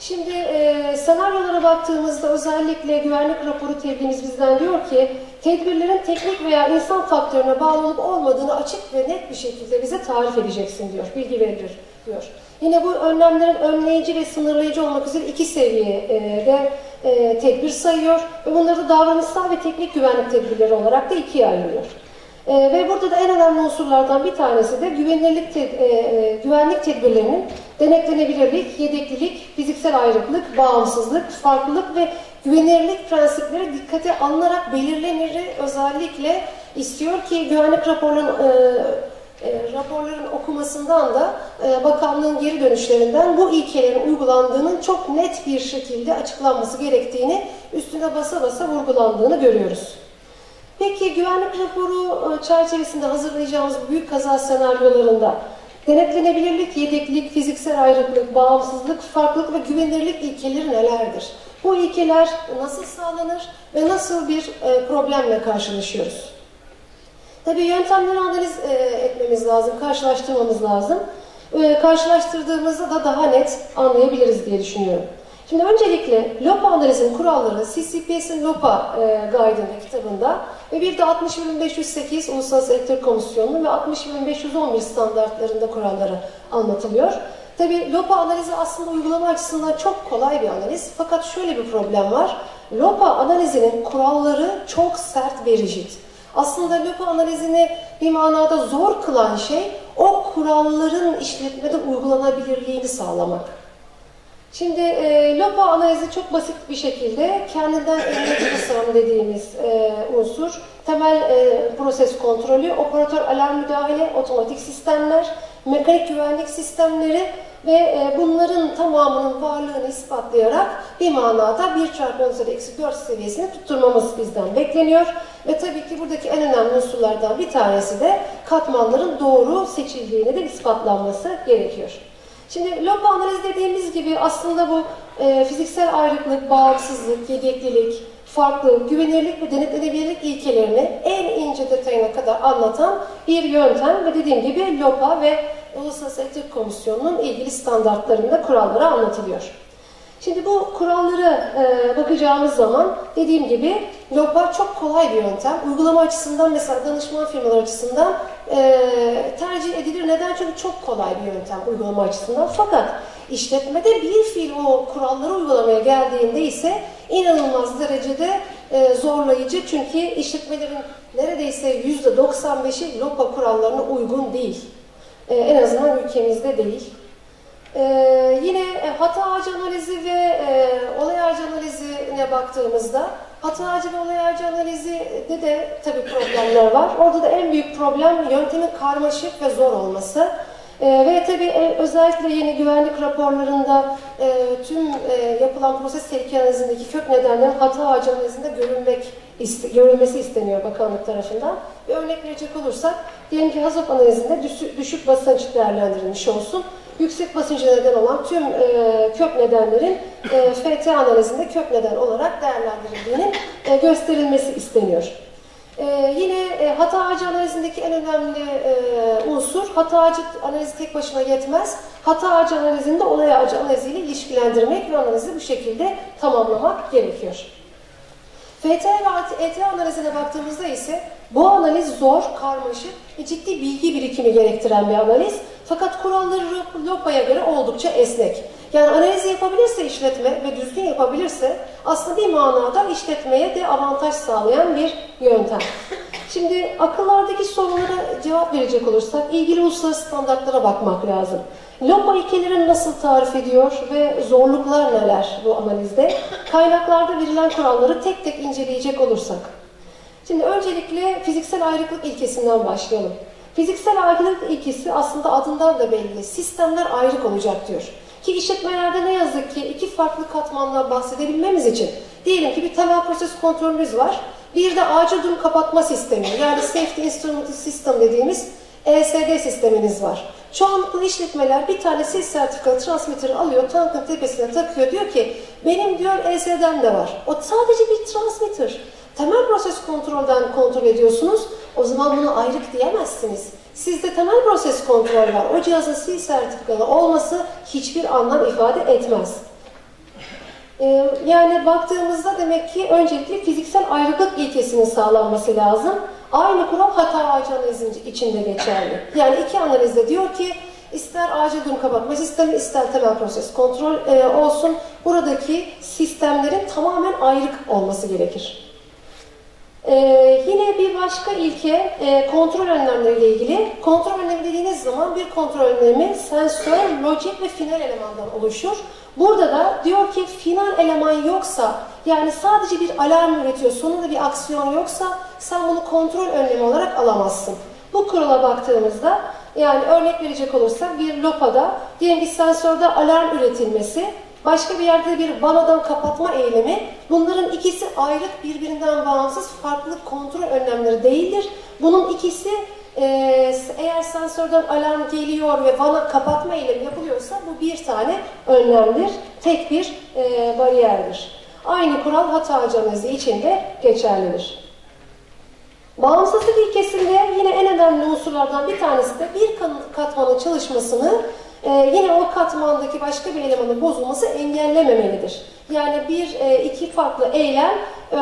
Şimdi e, senaryolara baktığımızda özellikle güvenlik raporu tebliğimiz bizden diyor ki tedbirlerin teknik veya insan faktörüne bağlı olup olmadığını açık ve net bir şekilde bize tarif edeceksin diyor, bilgi verilir diyor. Yine bu önlemlerin önleyici ve sınırlayıcı olmak üzere iki seviyede e, tedbir sayıyor ve bunları davranışsal ve teknik güvenlik tedbirleri olarak da ikiye ayırıyor. E, ve burada da en önemli unsurlardan bir tanesi de güvenilirlik te e, e, güvenlik tedbirlerinin denetlenebilirlik, yedeklilik, fiziksel ayrıklık, bağımsızlık, farklılık ve güvenilirlik prensipleri dikkate alınarak belirlenir. Özellikle istiyor ki güvenlik raporlarının e, e, raporların okumasından da e, bakanlığın geri dönüşlerinden bu ilkelerin uygulandığının çok net bir şekilde açıklanması gerektiğini üstüne basa basa vurgulandığını görüyoruz. Peki güvenlik raporu e, çerçevesinde hazırlayacağımız büyük kaza senaryolarında denetlenebilirlik, yedeklik, fiziksel ayrıklık, bağımsızlık, farklılık ve güvenilirlik ilkeleri nelerdir? Bu ilkeler nasıl sağlanır ve nasıl bir e, problemle karşılaşıyoruz? Tabii yöntemleri analiz e, etmemiz lazım, karşılaştırmamız lazım. Karşılaştırdığımızda da daha net anlayabiliriz diye düşünüyorum. Şimdi öncelikle LOPA analizin kuralları CCPS'in LOPA e, Guide'ın kitabında ve bir de 60508 Uluslararası Elektrik Komisyonu'nun ve 60511 standartlarında kuralları anlatılıyor. Tabi LOPA analizi aslında uygulama açısından çok kolay bir analiz. Fakat şöyle bir problem var. LOPA analizinin kuralları çok sert ve rigid. Aslında LOPA analizini bir manada zor kılan şey o kuralların işletmede uygulanabilirliğini sağlamak. Şimdi e, LOPA analizi çok basit bir şekilde kendinden emniyet tasarım dediğimiz e, unsur, temel e, proses kontrolü, operatör alarm müdahale, otomatik sistemler, mekanik güvenlik sistemleri ve e, bunların tamamının varlığını ispatlayarak bir manada 1 çarpı 10 üzeri eksi 4 seviyesini tutturmamız bizden bekleniyor. Ve tabii ki buradaki en önemli unsurlardan bir tanesi de katmanların doğru seçildiğini de ispatlanması gerekiyor. Şimdi LOPA analiz dediğimiz gibi aslında bu e, fiziksel ayrıklık, bağımsızlık, yedeklilik, farklılık, güvenirlik ve denetlenebilirlik ilkelerini en ince detayına kadar anlatan bir yöntem ve dediğim gibi LOPA ve Uluslararası Elektrik Komisyonu'nun ilgili standartlarında kuralları anlatılıyor. Şimdi bu kurallara e, bakacağımız zaman dediğim gibi LOPA çok kolay bir yöntem. Uygulama açısından mesela danışman firmalar açısından e, tercih edilir. Neden? Çünkü çok kolay bir yöntem uygulama açısından. Fakat işletmede bir fiil o kuralları uygulamaya geldiğinde ise inanılmaz derecede e, zorlayıcı. Çünkü işletmelerin neredeyse %95'i LOPA kurallarına uygun değil. E, en azından ülkemizde değil. Ee, yine e, hata ağacı analizi ve e, olay ağacı analizine baktığımızda hata ve olay ağacı analizinde de tabii problemler var. Orada da en büyük problem yöntemin karmaşık ve zor olması. E, ve tabii e, özellikle yeni güvenlik raporlarında e, tüm e, yapılan proses tehlike analizindeki kök nedenlerin hata ağacı analizinde görülmek iste, görülmesi isteniyor bakanlık tarafından. Bir örnek verecek olursak, diyelim ki HAZOP analizinde düşük, düşük basınç değerlendirilmiş olsun yüksek basınca neden olan tüm e, kök nedenlerin e, FT analizinde kök neden olarak değerlendirildiğinin e, gösterilmesi isteniyor. E, yine e, hata ağacı analizindeki en önemli e, unsur, hata ağacı analizi tek başına yetmez. Hata ağacı analizinde olay ağacı analiziyle ilişkilendirmek ve analizi bu şekilde tamamlamak gerekiyor. FT ve ET analizine baktığımızda ise bu analiz zor, karmaşık ve ciddi bilgi birikimi gerektiren bir analiz. Fakat kuralları LOPA'ya göre oldukça esnek. Yani analizi yapabilirse işletme ve düzgün yapabilirse aslında bir manada işletmeye de avantaj sağlayan bir yöntem. Şimdi akıllardaki sorulara cevap verecek olursak ilgili uluslararası standartlara bakmak lazım. LOPA ilkelerini nasıl tarif ediyor ve zorluklar neler bu analizde? Kaynaklarda verilen kuralları tek tek inceleyecek olursak. Şimdi öncelikle fiziksel ayrıklık ilkesinden başlayalım. Fiziksel ayrıklık ilkesi aslında adından da belli. Sistemler ayrık olacak diyor. Ki işletmelerde ne yazık ki iki farklı katmandan bahsedebilmemiz için diyelim ki bir temel proses kontrolümüz var. Bir de acil durum kapatma sistemi yani Safety Instrument System dediğimiz ESD sisteminiz var. Çoğunlukla işletmeler bir tane ses sertifikalı transmitteri alıyor, tankın tepesine takıyor. Diyor ki benim diyor ESD'm de var. O sadece bir transmitter. Temel proses kontrolden kontrol ediyorsunuz. O zaman bunu ayrık diyemezsiniz. Sizde temel proses kontrol var. O cihazın C sertifikalı olması hiçbir anlam ifade etmez. Ee, yani baktığımızda demek ki öncelikle fiziksel ayrıklık ilkesinin sağlanması lazım. Aynı kural hata ağacı analizi içinde geçerli. Yani iki analizde diyor ki ister acil durum kapatma sistemi ister temel proses kontrol e, olsun. Buradaki sistemlerin tamamen ayrık olması gerekir. Ee, yine bir başka ilke e, kontrol önlemleriyle ilgili. Kontrol önlemi dediğiniz zaman bir kontrol önlemi sensör, lojik ve final elemandan oluşur. Burada da diyor ki final eleman yoksa yani sadece bir alarm üretiyor sonunda bir aksiyon yoksa sen bunu kontrol önlemi olarak alamazsın. Bu kurala baktığımızda yani örnek verecek olursak bir LOPA'da diyelim ki sensörde alarm üretilmesi başka bir yerde bir vanadan kapatma eylemi. Bunların ikisi ayrık birbirinden bağımsız farklı kontrol önlemleri değildir. Bunun ikisi e, eğer sensörden alarm geliyor ve vana kapatma eylemi yapılıyorsa bu bir tane önlemdir. Tek bir e, bariyerdir. aynı kural hata analizi için de geçerlidir. Bağımsızlık ilkesinde yine en önemli unsurlardan bir tanesi de bir katmanın çalışmasını e, yine o katmandaki başka bir elemanın bozulması engellememelidir. Yani bir, e, iki farklı eylem e,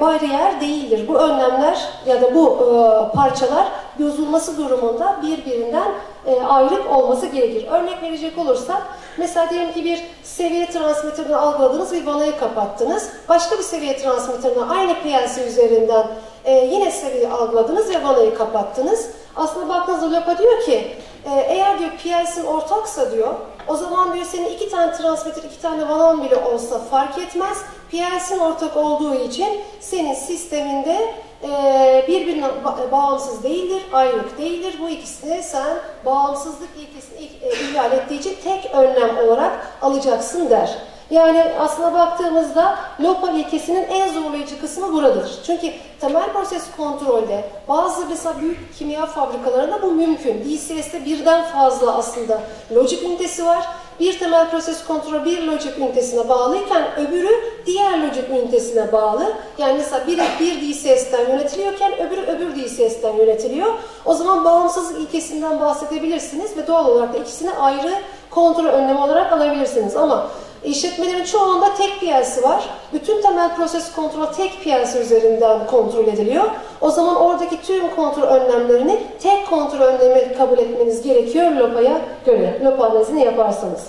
bariyer değildir. Bu önlemler ya da bu e, parçalar bozulması durumunda birbirinden e, ayrık olması gerekir. Örnek verecek olursak, mesela diyelim ki bir seviye transmitterini algıladınız ve vanayı kapattınız. Başka bir seviye transmitterini aynı PLC üzerinden e, yine seviye algıladınız ve vanayı kapattınız. Aslında baktığınızda LOPA diyor ki, e, eğer diyor PLC'nin ortaksa diyor, o zaman diyor senin iki tane transmitter, iki tane vanan bile olsa fark etmez. PLC'nin ortak olduğu için senin sisteminde e, birbirine bağımsız değildir, ayrılık değildir. Bu ikisini sen bağımsızlık ilkesini e, ihlal ettiği için tek önlem olarak alacaksın der. Yani aslına baktığımızda LOPA ilkesinin en zorlayıcı kısmı buradır. Çünkü temel proses kontrolde bazı mesela büyük kimya fabrikalarında bu mümkün. DCS'te birden fazla aslında lojik ünitesi var. Bir temel proses kontrol bir lojik ünitesine bağlıyken öbürü diğer lojik ünitesine bağlı. Yani mesela biri bir DCS'ten yönetiliyorken öbürü öbür DCS'ten yönetiliyor. O zaman bağımsızlık ilkesinden bahsedebilirsiniz ve doğal olarak da ikisini ayrı kontrol önlemi olarak alabilirsiniz. Ama İşletmelerin çoğunda tek PLC var. Bütün temel proses kontrol tek PLC üzerinden kontrol ediliyor. O zaman oradaki tüm kontrol önlemlerini tek kontrol önlemi kabul etmeniz gerekiyor LOPA'ya göre. LOPA analizini yaparsanız.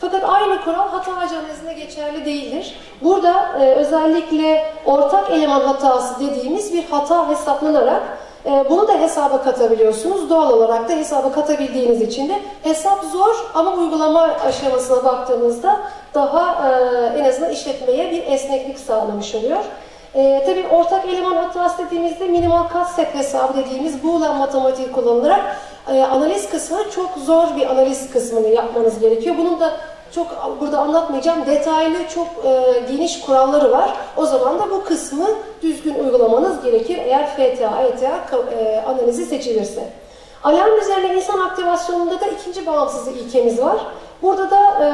Fakat aynı kural hata analizinde geçerli değildir. Burada e, özellikle ortak eleman hatası dediğimiz bir hata hesaplanarak bunu da hesaba katabiliyorsunuz. Doğal olarak da hesaba katabildiğiniz için de hesap zor ama uygulama aşamasına baktığımızda daha e, en azından işletmeye bir esneklik sağlamış oluyor. E, tabii ortak eleman hatası dediğimizde minimal set hesabı dediğimiz Boolean matematik kullanılarak e, analiz kısmı çok zor bir analiz kısmını yapmanız gerekiyor. Bunun da çok burada anlatmayacağım detaylı çok e, geniş kuralları var. O zaman da bu kısmı düzgün uygulamanız gerekir eğer FTA, ETA e, analizi seçilirse. Alarm üzerine insan aktivasyonunda da ikinci bağımsızlık ilkemiz var. Burada da e,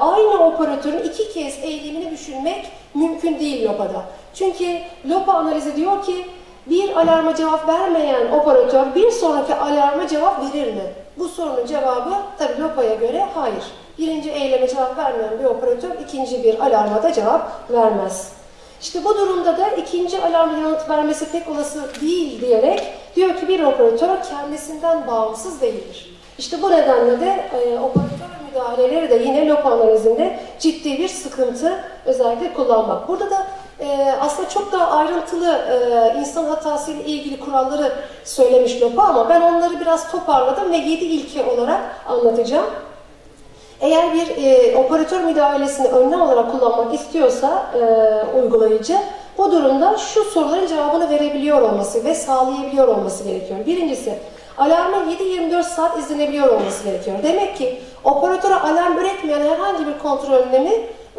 aynı operatörün iki kez eylemini düşünmek mümkün değil LOPA'da. Çünkü LOPA analizi diyor ki bir alarma cevap vermeyen operatör bir sonraki alarma cevap verir mi? Bu sorunun cevabı tabi LOPA'ya göre hayır. Birinci eyleme cevap vermeyen bir operatör ikinci bir alarma da cevap vermez. İşte bu durumda da ikinci alarm yanıt vermesi pek olası değil diyerek diyor ki bir operatör kendisinden bağımsız değildir. İşte bu nedenle de e, operatör müdahaleleri de yine LOP analizinde ciddi bir sıkıntı özellikle kullanmak. Burada da e, aslında çok daha ayrıntılı e, insan hatası ile ilgili kuralları söylemiş LOP'a ama ben onları biraz toparladım ve 7 ilke olarak anlatacağım. Eğer bir e, operatör müdahalesini önlem olarak kullanmak istiyorsa e, uygulayıcı, bu durumda şu soruların cevabını verebiliyor olması ve sağlayabiliyor olması gerekiyor. Birincisi, alarmın 7-24 saat izlenebiliyor olması gerekiyor. Demek ki operatöre alarm üretmeyen herhangi bir kontrol önlemi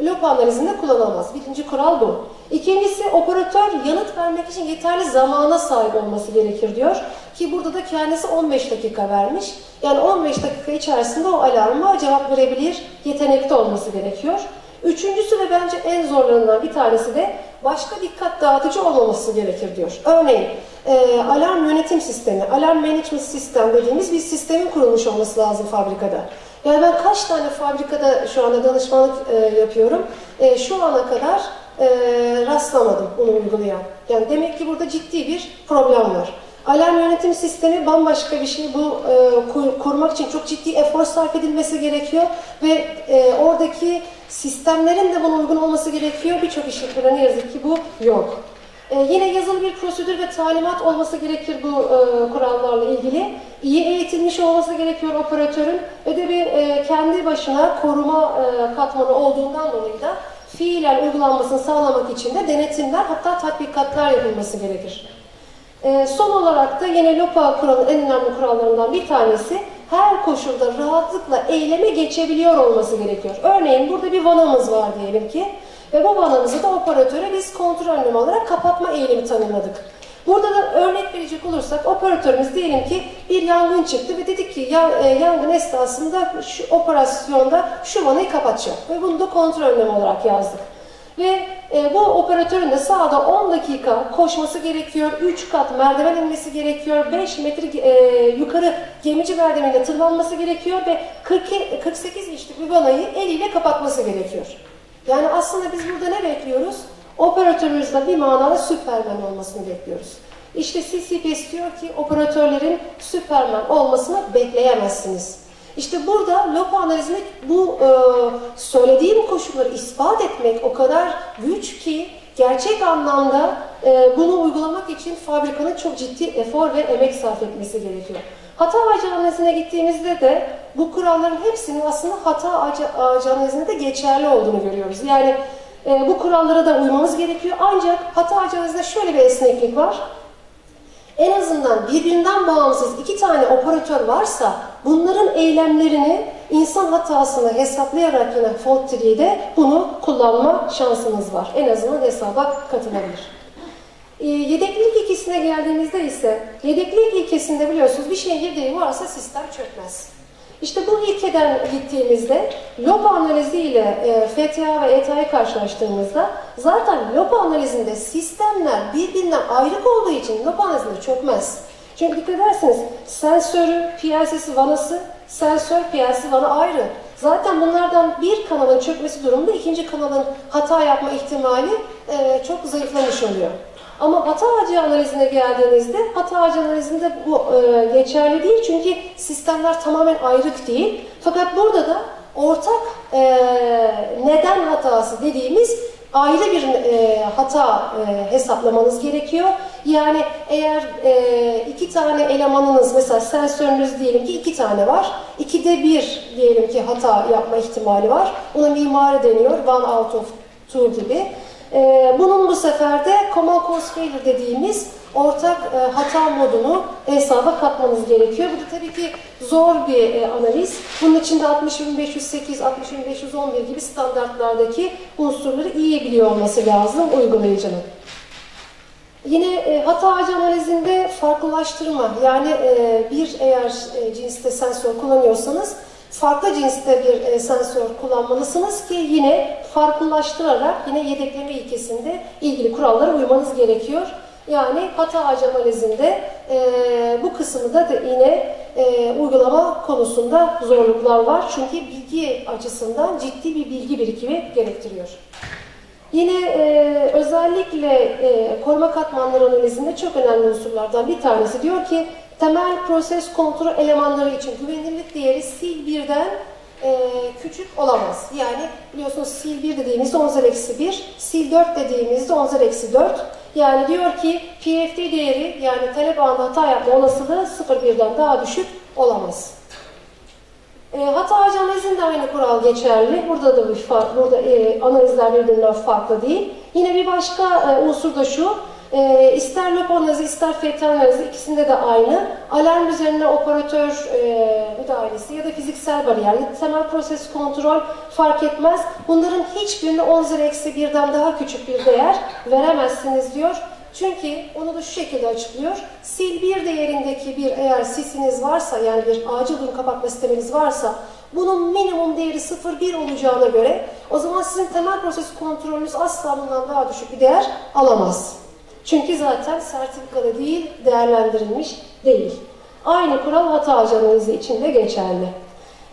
LOP analizinde kullanılmaz. Birinci kural bu. İkincisi operatör yanıt vermek için yeterli zamana sahip olması gerekir diyor. Ki burada da kendisi 15 dakika vermiş. Yani 15 dakika içerisinde o alarma cevap verebilir yetenekte olması gerekiyor. Üçüncüsü ve bence en zorlarından bir tanesi de başka dikkat dağıtıcı olmaması gerekir diyor. Örneğin e, alarm yönetim sistemi, alarm management sistem dediğimiz bir sistemin kurulmuş olması lazım fabrikada. Yani ben kaç tane fabrikada şu anda danışmanlık e, yapıyorum. E, şu ana kadar e, rastlamadım bunu uygulayan. Yani demek ki burada ciddi bir problem var. Alarm yönetim sistemi bambaşka bir şey. Bu e, kurmak için çok ciddi efor sarf edilmesi gerekiyor ve e, oradaki sistemlerin de buna uygun olması gerekiyor. Birçok işletmede ne yazık ki bu yok. E, yine yazılı bir prosedür ve talimat olması gerekir bu e, kurallarla ilgili. İyi eğitilmiş olması gerekiyor operatörün ve de bir e, kendi başına koruma e, katmanı olduğundan dolayı da fiilen uygulanmasını sağlamak için de denetimler hatta tatbikatlar yapılması gerekir. E, son olarak da yine LOPA kuralının en önemli kurallarından bir tanesi her koşulda rahatlıkla eyleme geçebiliyor olması gerekiyor. Örneğin burada bir vanamız var diyelim ki ve bu vanamızı da operatöre biz kontrol önlemi olarak kapatma eğilimi tanımladık. Burada da örnek verecek olursak operatörümüz diyelim ki bir yangın çıktı ve dedik ki e, yangın esnasında şu operasyonda şu vanayı kapatacak ve bunu da kontrol önlemi olarak yazdık. Ve e, bu operatörün de sağda 10 dakika koşması gerekiyor, 3 kat merdiven inmesi gerekiyor, 5 metre e, yukarı gemici merdivenine tırmanması gerekiyor ve 42, 48 inçlik bir vanayı eliyle kapatması gerekiyor. Yani aslında biz burada ne bekliyoruz? Operatörümüzde bir manada süpermen olmasını bekliyoruz. İşte CCPS diyor ki operatörlerin süpermen olmasını bekleyemezsiniz. İşte burada LOPA analizinde bu e, söylediğim koşulları ispat etmek o kadar güç ki gerçek anlamda e, bunu uygulamak için fabrikanın çok ciddi efor ve emek sarf etmesi gerekiyor. Hata analizine gittiğimizde de bu kuralların hepsinin aslında hata analizinde de geçerli olduğunu görüyoruz. Yani e, bu kurallara da uymamız gerekiyor. Ancak hata analizinde şöyle bir esneklik var en azından birbirinden bağımsız iki tane operatör varsa bunların eylemlerini insan hatasını hesaplayarak yine fault tree'de bunu kullanma şansınız var. En azından hesaba katılabilir. E, yedeklilik ilkesine geldiğimizde ise yedeklilik ilkesinde biliyorsunuz bir şeyin yedeği varsa sistem çökmez. İşte bu ilkeden gittiğimizde LOPA analizi ile e, FTA ve ETA'yı karşılaştığımızda zaten LOPA analizinde sistemler birbirinden ayrık olduğu için LOPA analizinde çökmez. Çünkü dikkat ederseniz sensörü, PLC'si, vanası, sensör, PLC, vana ayrı. Zaten bunlardan bir kanalın çökmesi durumunda ikinci kanalın hata yapma ihtimali e, çok zayıflamış oluyor. Ama hata ağacı analizine geldiğinizde hata ağacı analizinde bu e, geçerli değil çünkü sistemler tamamen ayrık değil. Fakat burada da ortak e, neden hatası dediğimiz ayrı bir e, hata e, hesaplamanız gerekiyor. Yani eğer e, iki tane elemanınız mesela sensörünüz diyelim ki iki tane var. İkide bir diyelim ki hata yapma ihtimali var. Buna mimari deniyor. One out of two gibi. E, bunun bu sefer de common failure dediğimiz ortak e, hata modunu hesaba katmanız gerekiyor. Bu da tabii ki zor bir e, analiz. Bunun içinde 60508, 60511 gibi standartlardaki unsurları iyi biliyor olması lazım uygulayıcının. Yine e, hata ağacı analizinde farklılaştırma, yani e, bir eğer e, cinste sensör kullanıyorsanız farklı cinste bir e, sensör kullanmalısınız ki yine farklılaştırarak yine yedekleme ilkesinde ilgili kurallara uymanız gerekiyor. Yani hata ağacı e, bu kısmı da, da yine e, uygulama konusunda zorluklar var. Çünkü bilgi açısından ciddi bir bilgi birikimi gerektiriyor. Yine e, özellikle e, koruma katmanları analizinde çok önemli unsurlardan bir tanesi diyor ki temel proses kontrol elemanları için güvenilirlik değeri sil 1'den e, küçük olamaz. Yani biliyorsunuz sil 1 dediğimizde 10 eksi 1, sil 4 dediğimizde 10 eksi 4. Yani diyor ki PFD değeri yani talep anında hata yapma olasılığı 0,1'den daha düşük olamaz. E, hata analizinde aynı kural geçerli. Burada da bir fark, burada e, analizler birbirinden farklı değil. Yine bir başka e, unsur da şu. E, ister lop analizi ister fetal analizi ikisinde de aynı. Alarm üzerine operatör e, müdahalesi ya da fiziksel bariyer temel proses kontrol fark etmez. Bunların hiçbirine 10 eksi birden daha küçük bir değer veremezsiniz diyor. Çünkü onu da şu şekilde açıklıyor. Sil 1 değerindeki bir eğer sisiniz varsa yani bir acil durum kapatma sisteminiz varsa bunun minimum değeri 0,1 olacağına göre o zaman sizin temel proses kontrolünüz asla bundan daha düşük bir değer alamaz. Çünkü zaten sertifikalı değil, değerlendirilmiş değil. Aynı kural hata analizi için de geçerli.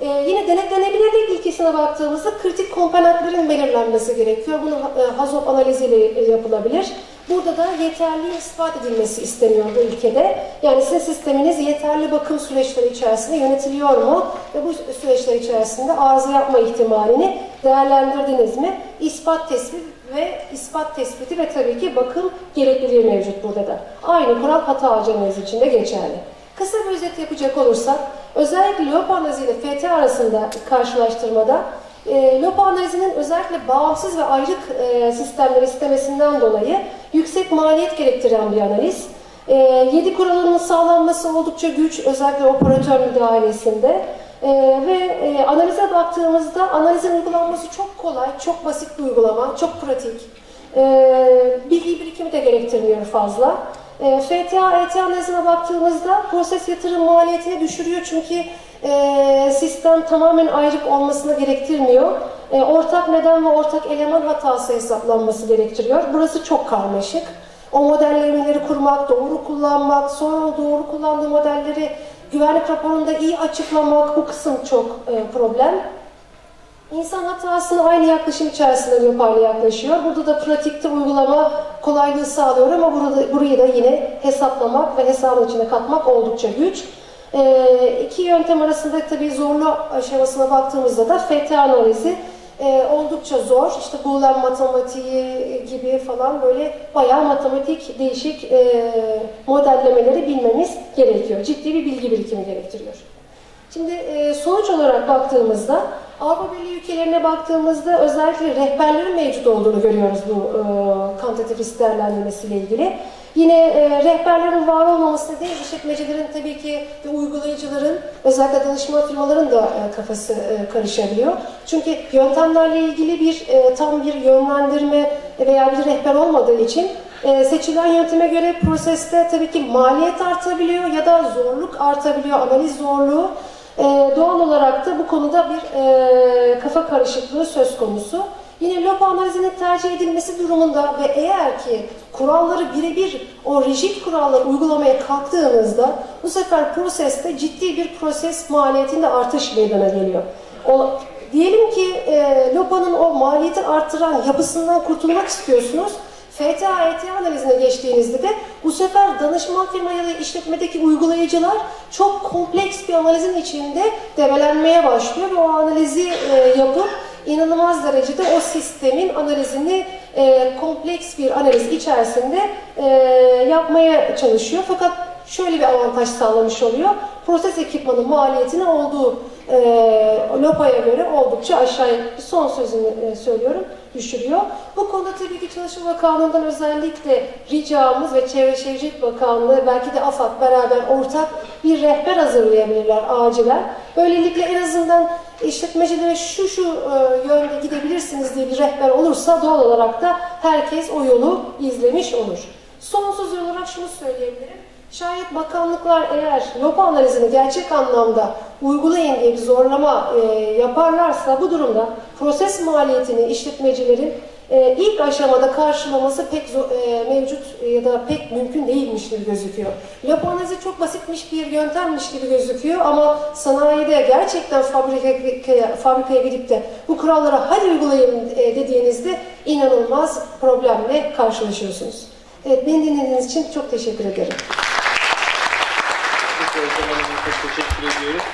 Ee, yine denetlenebilirlik ilkesine baktığımızda kritik komponentlerin belirlenmesi gerekiyor. Bunu e, HAZOP analiziyle yapılabilir. Burada da yeterli ispat edilmesi isteniyor bu ülkede. Yani sizin sisteminiz yeterli bakım süreçleri içerisinde yönetiliyor mu? Ve bu süreçler içerisinde arıza yapma ihtimalini değerlendirdiniz mi? İspat tespit ve ispat tespiti ve tabii ki bakım gerekliliği mevcut burada da. Aynı kural hata analizi için de geçerli. Kısa bir özet yapacak olursak, özellikle LOP analizi ile FT arasında karşılaştırmada e, LOP analizinin özellikle bağımsız ve ayrık e, sistemler istemesinden dolayı yüksek maliyet gerektiren bir analiz. E, 7 kuralının sağlanması oldukça güç, özellikle operatör müdahalesinde. E, ve e, analize baktığımızda analizin uygulanması çok kolay, çok basit bir uygulama, çok pratik. E, bilgi birikimi de gerektirmiyor fazla. E, FTA, ET analizine baktığımızda proses yatırım maliyetini düşürüyor çünkü e, sistem tamamen ayrık olmasını gerektirmiyor. e, ortak neden ve ortak eleman hatası hesaplanması gerektiriyor. Burası çok karmaşık. O modellemeleri kurmak, doğru kullanmak, sonra doğru kullandığı modelleri güvenlik raporunda iyi açıklamak bu kısım çok e, problem. İnsan hatasını aynı yaklaşım içerisinde Lopay'la yaklaşıyor. Burada da pratikte uygulama kolaylığı sağlıyor ama burada, burayı da yine hesaplamak ve hesabın içine katmak oldukça güç. E, iki yöntem arasında tabii zorlu aşamasına baktığımızda da FT analizi e, oldukça zor. İşte Boolean matematiği gibi falan böyle bayağı matematik değişik e, modellemeleri bilmemiz gerekiyor. Ciddi bir bilgi birikimi gerektiriyor. Şimdi e, sonuç olarak baktığımızda Avrupa Birliği ülkelerine baktığımızda özellikle rehberlerin mevcut olduğunu görüyoruz bu e, kantitatif değerlendirmesiyle ilgili. Yine e, rehberlerin var olmaması nedeniyle işletmecilerin tabii ki ve uygulayıcıların özellikle danışma firmaların da e, kafası e, karışabiliyor. Çünkü yöntemlerle ilgili bir e, tam bir yönlendirme veya bir rehber olmadığı için e, seçilen yönteme göre proseste tabii ki maliyet artabiliyor ya da zorluk artabiliyor, analiz zorluğu. E, doğal olarak da bu konuda bir e, kafa karışıklığı söz konusu. Yine LOP analizinin tercih edilmesi durumunda ve eğer ki kuralları birebir o rigid kuralları uygulamaya kalktığınızda bu sefer proseste ciddi bir proses maliyetinde artış meydana geliyor. O, diyelim ki e, LOPA'nın o maliyeti arttıran yapısından kurtulmak istiyorsunuz. FTA, ETA analizine geçtiğinizde de bu sefer danışman firma ya da işletmedeki uygulayıcılar çok kompleks bir analizin içinde develenmeye başlıyor ve o analizi e, yapıp inanılmaz derecede o sistemin analizini e, kompleks bir analiz içerisinde e, yapmaya çalışıyor. Fakat şöyle bir avantaj sağlamış oluyor. Proses ekipmanın maliyetini olduğu e, LOPA'ya göre oldukça aşağıya son sözümü e, söylüyorum düşürüyor. Bu konuda tabii ki Çalışma Bakanlığı'ndan özellikle ricamız ve Çevre Şehircilik Bakanlığı belki de AFAD beraber ortak bir rehber hazırlayabilirler acilen. Böylelikle en azından işletmecilere şu şu e, yönde gidebilirsiniz diye bir rehber olursa doğal olarak da herkes o yolu izlemiş olur. Son söz olarak şunu söyleyebilirim. Şayet bakanlıklar eğer LOPA analizini gerçek anlamda uygulayın diye bir zorlama e, yaparlarsa bu durumda proses maliyetini işletmecilerin e, ilk aşamada karşılaması pek zor, e, mevcut ya da pek mümkün değilmiş gibi gözüküyor. LOPA analizi çok basitmiş bir yöntemmiş gibi gözüküyor ama sanayide gerçekten fabrikaya, fabrikaya gidip de bu kurallara hadi uygulayın e, dediğinizde inanılmaz problemle karşılaşıyorsunuz. Evet, beni dinlediğiniz için çok teşekkür ederim. Çok teşekkür ediyoruz.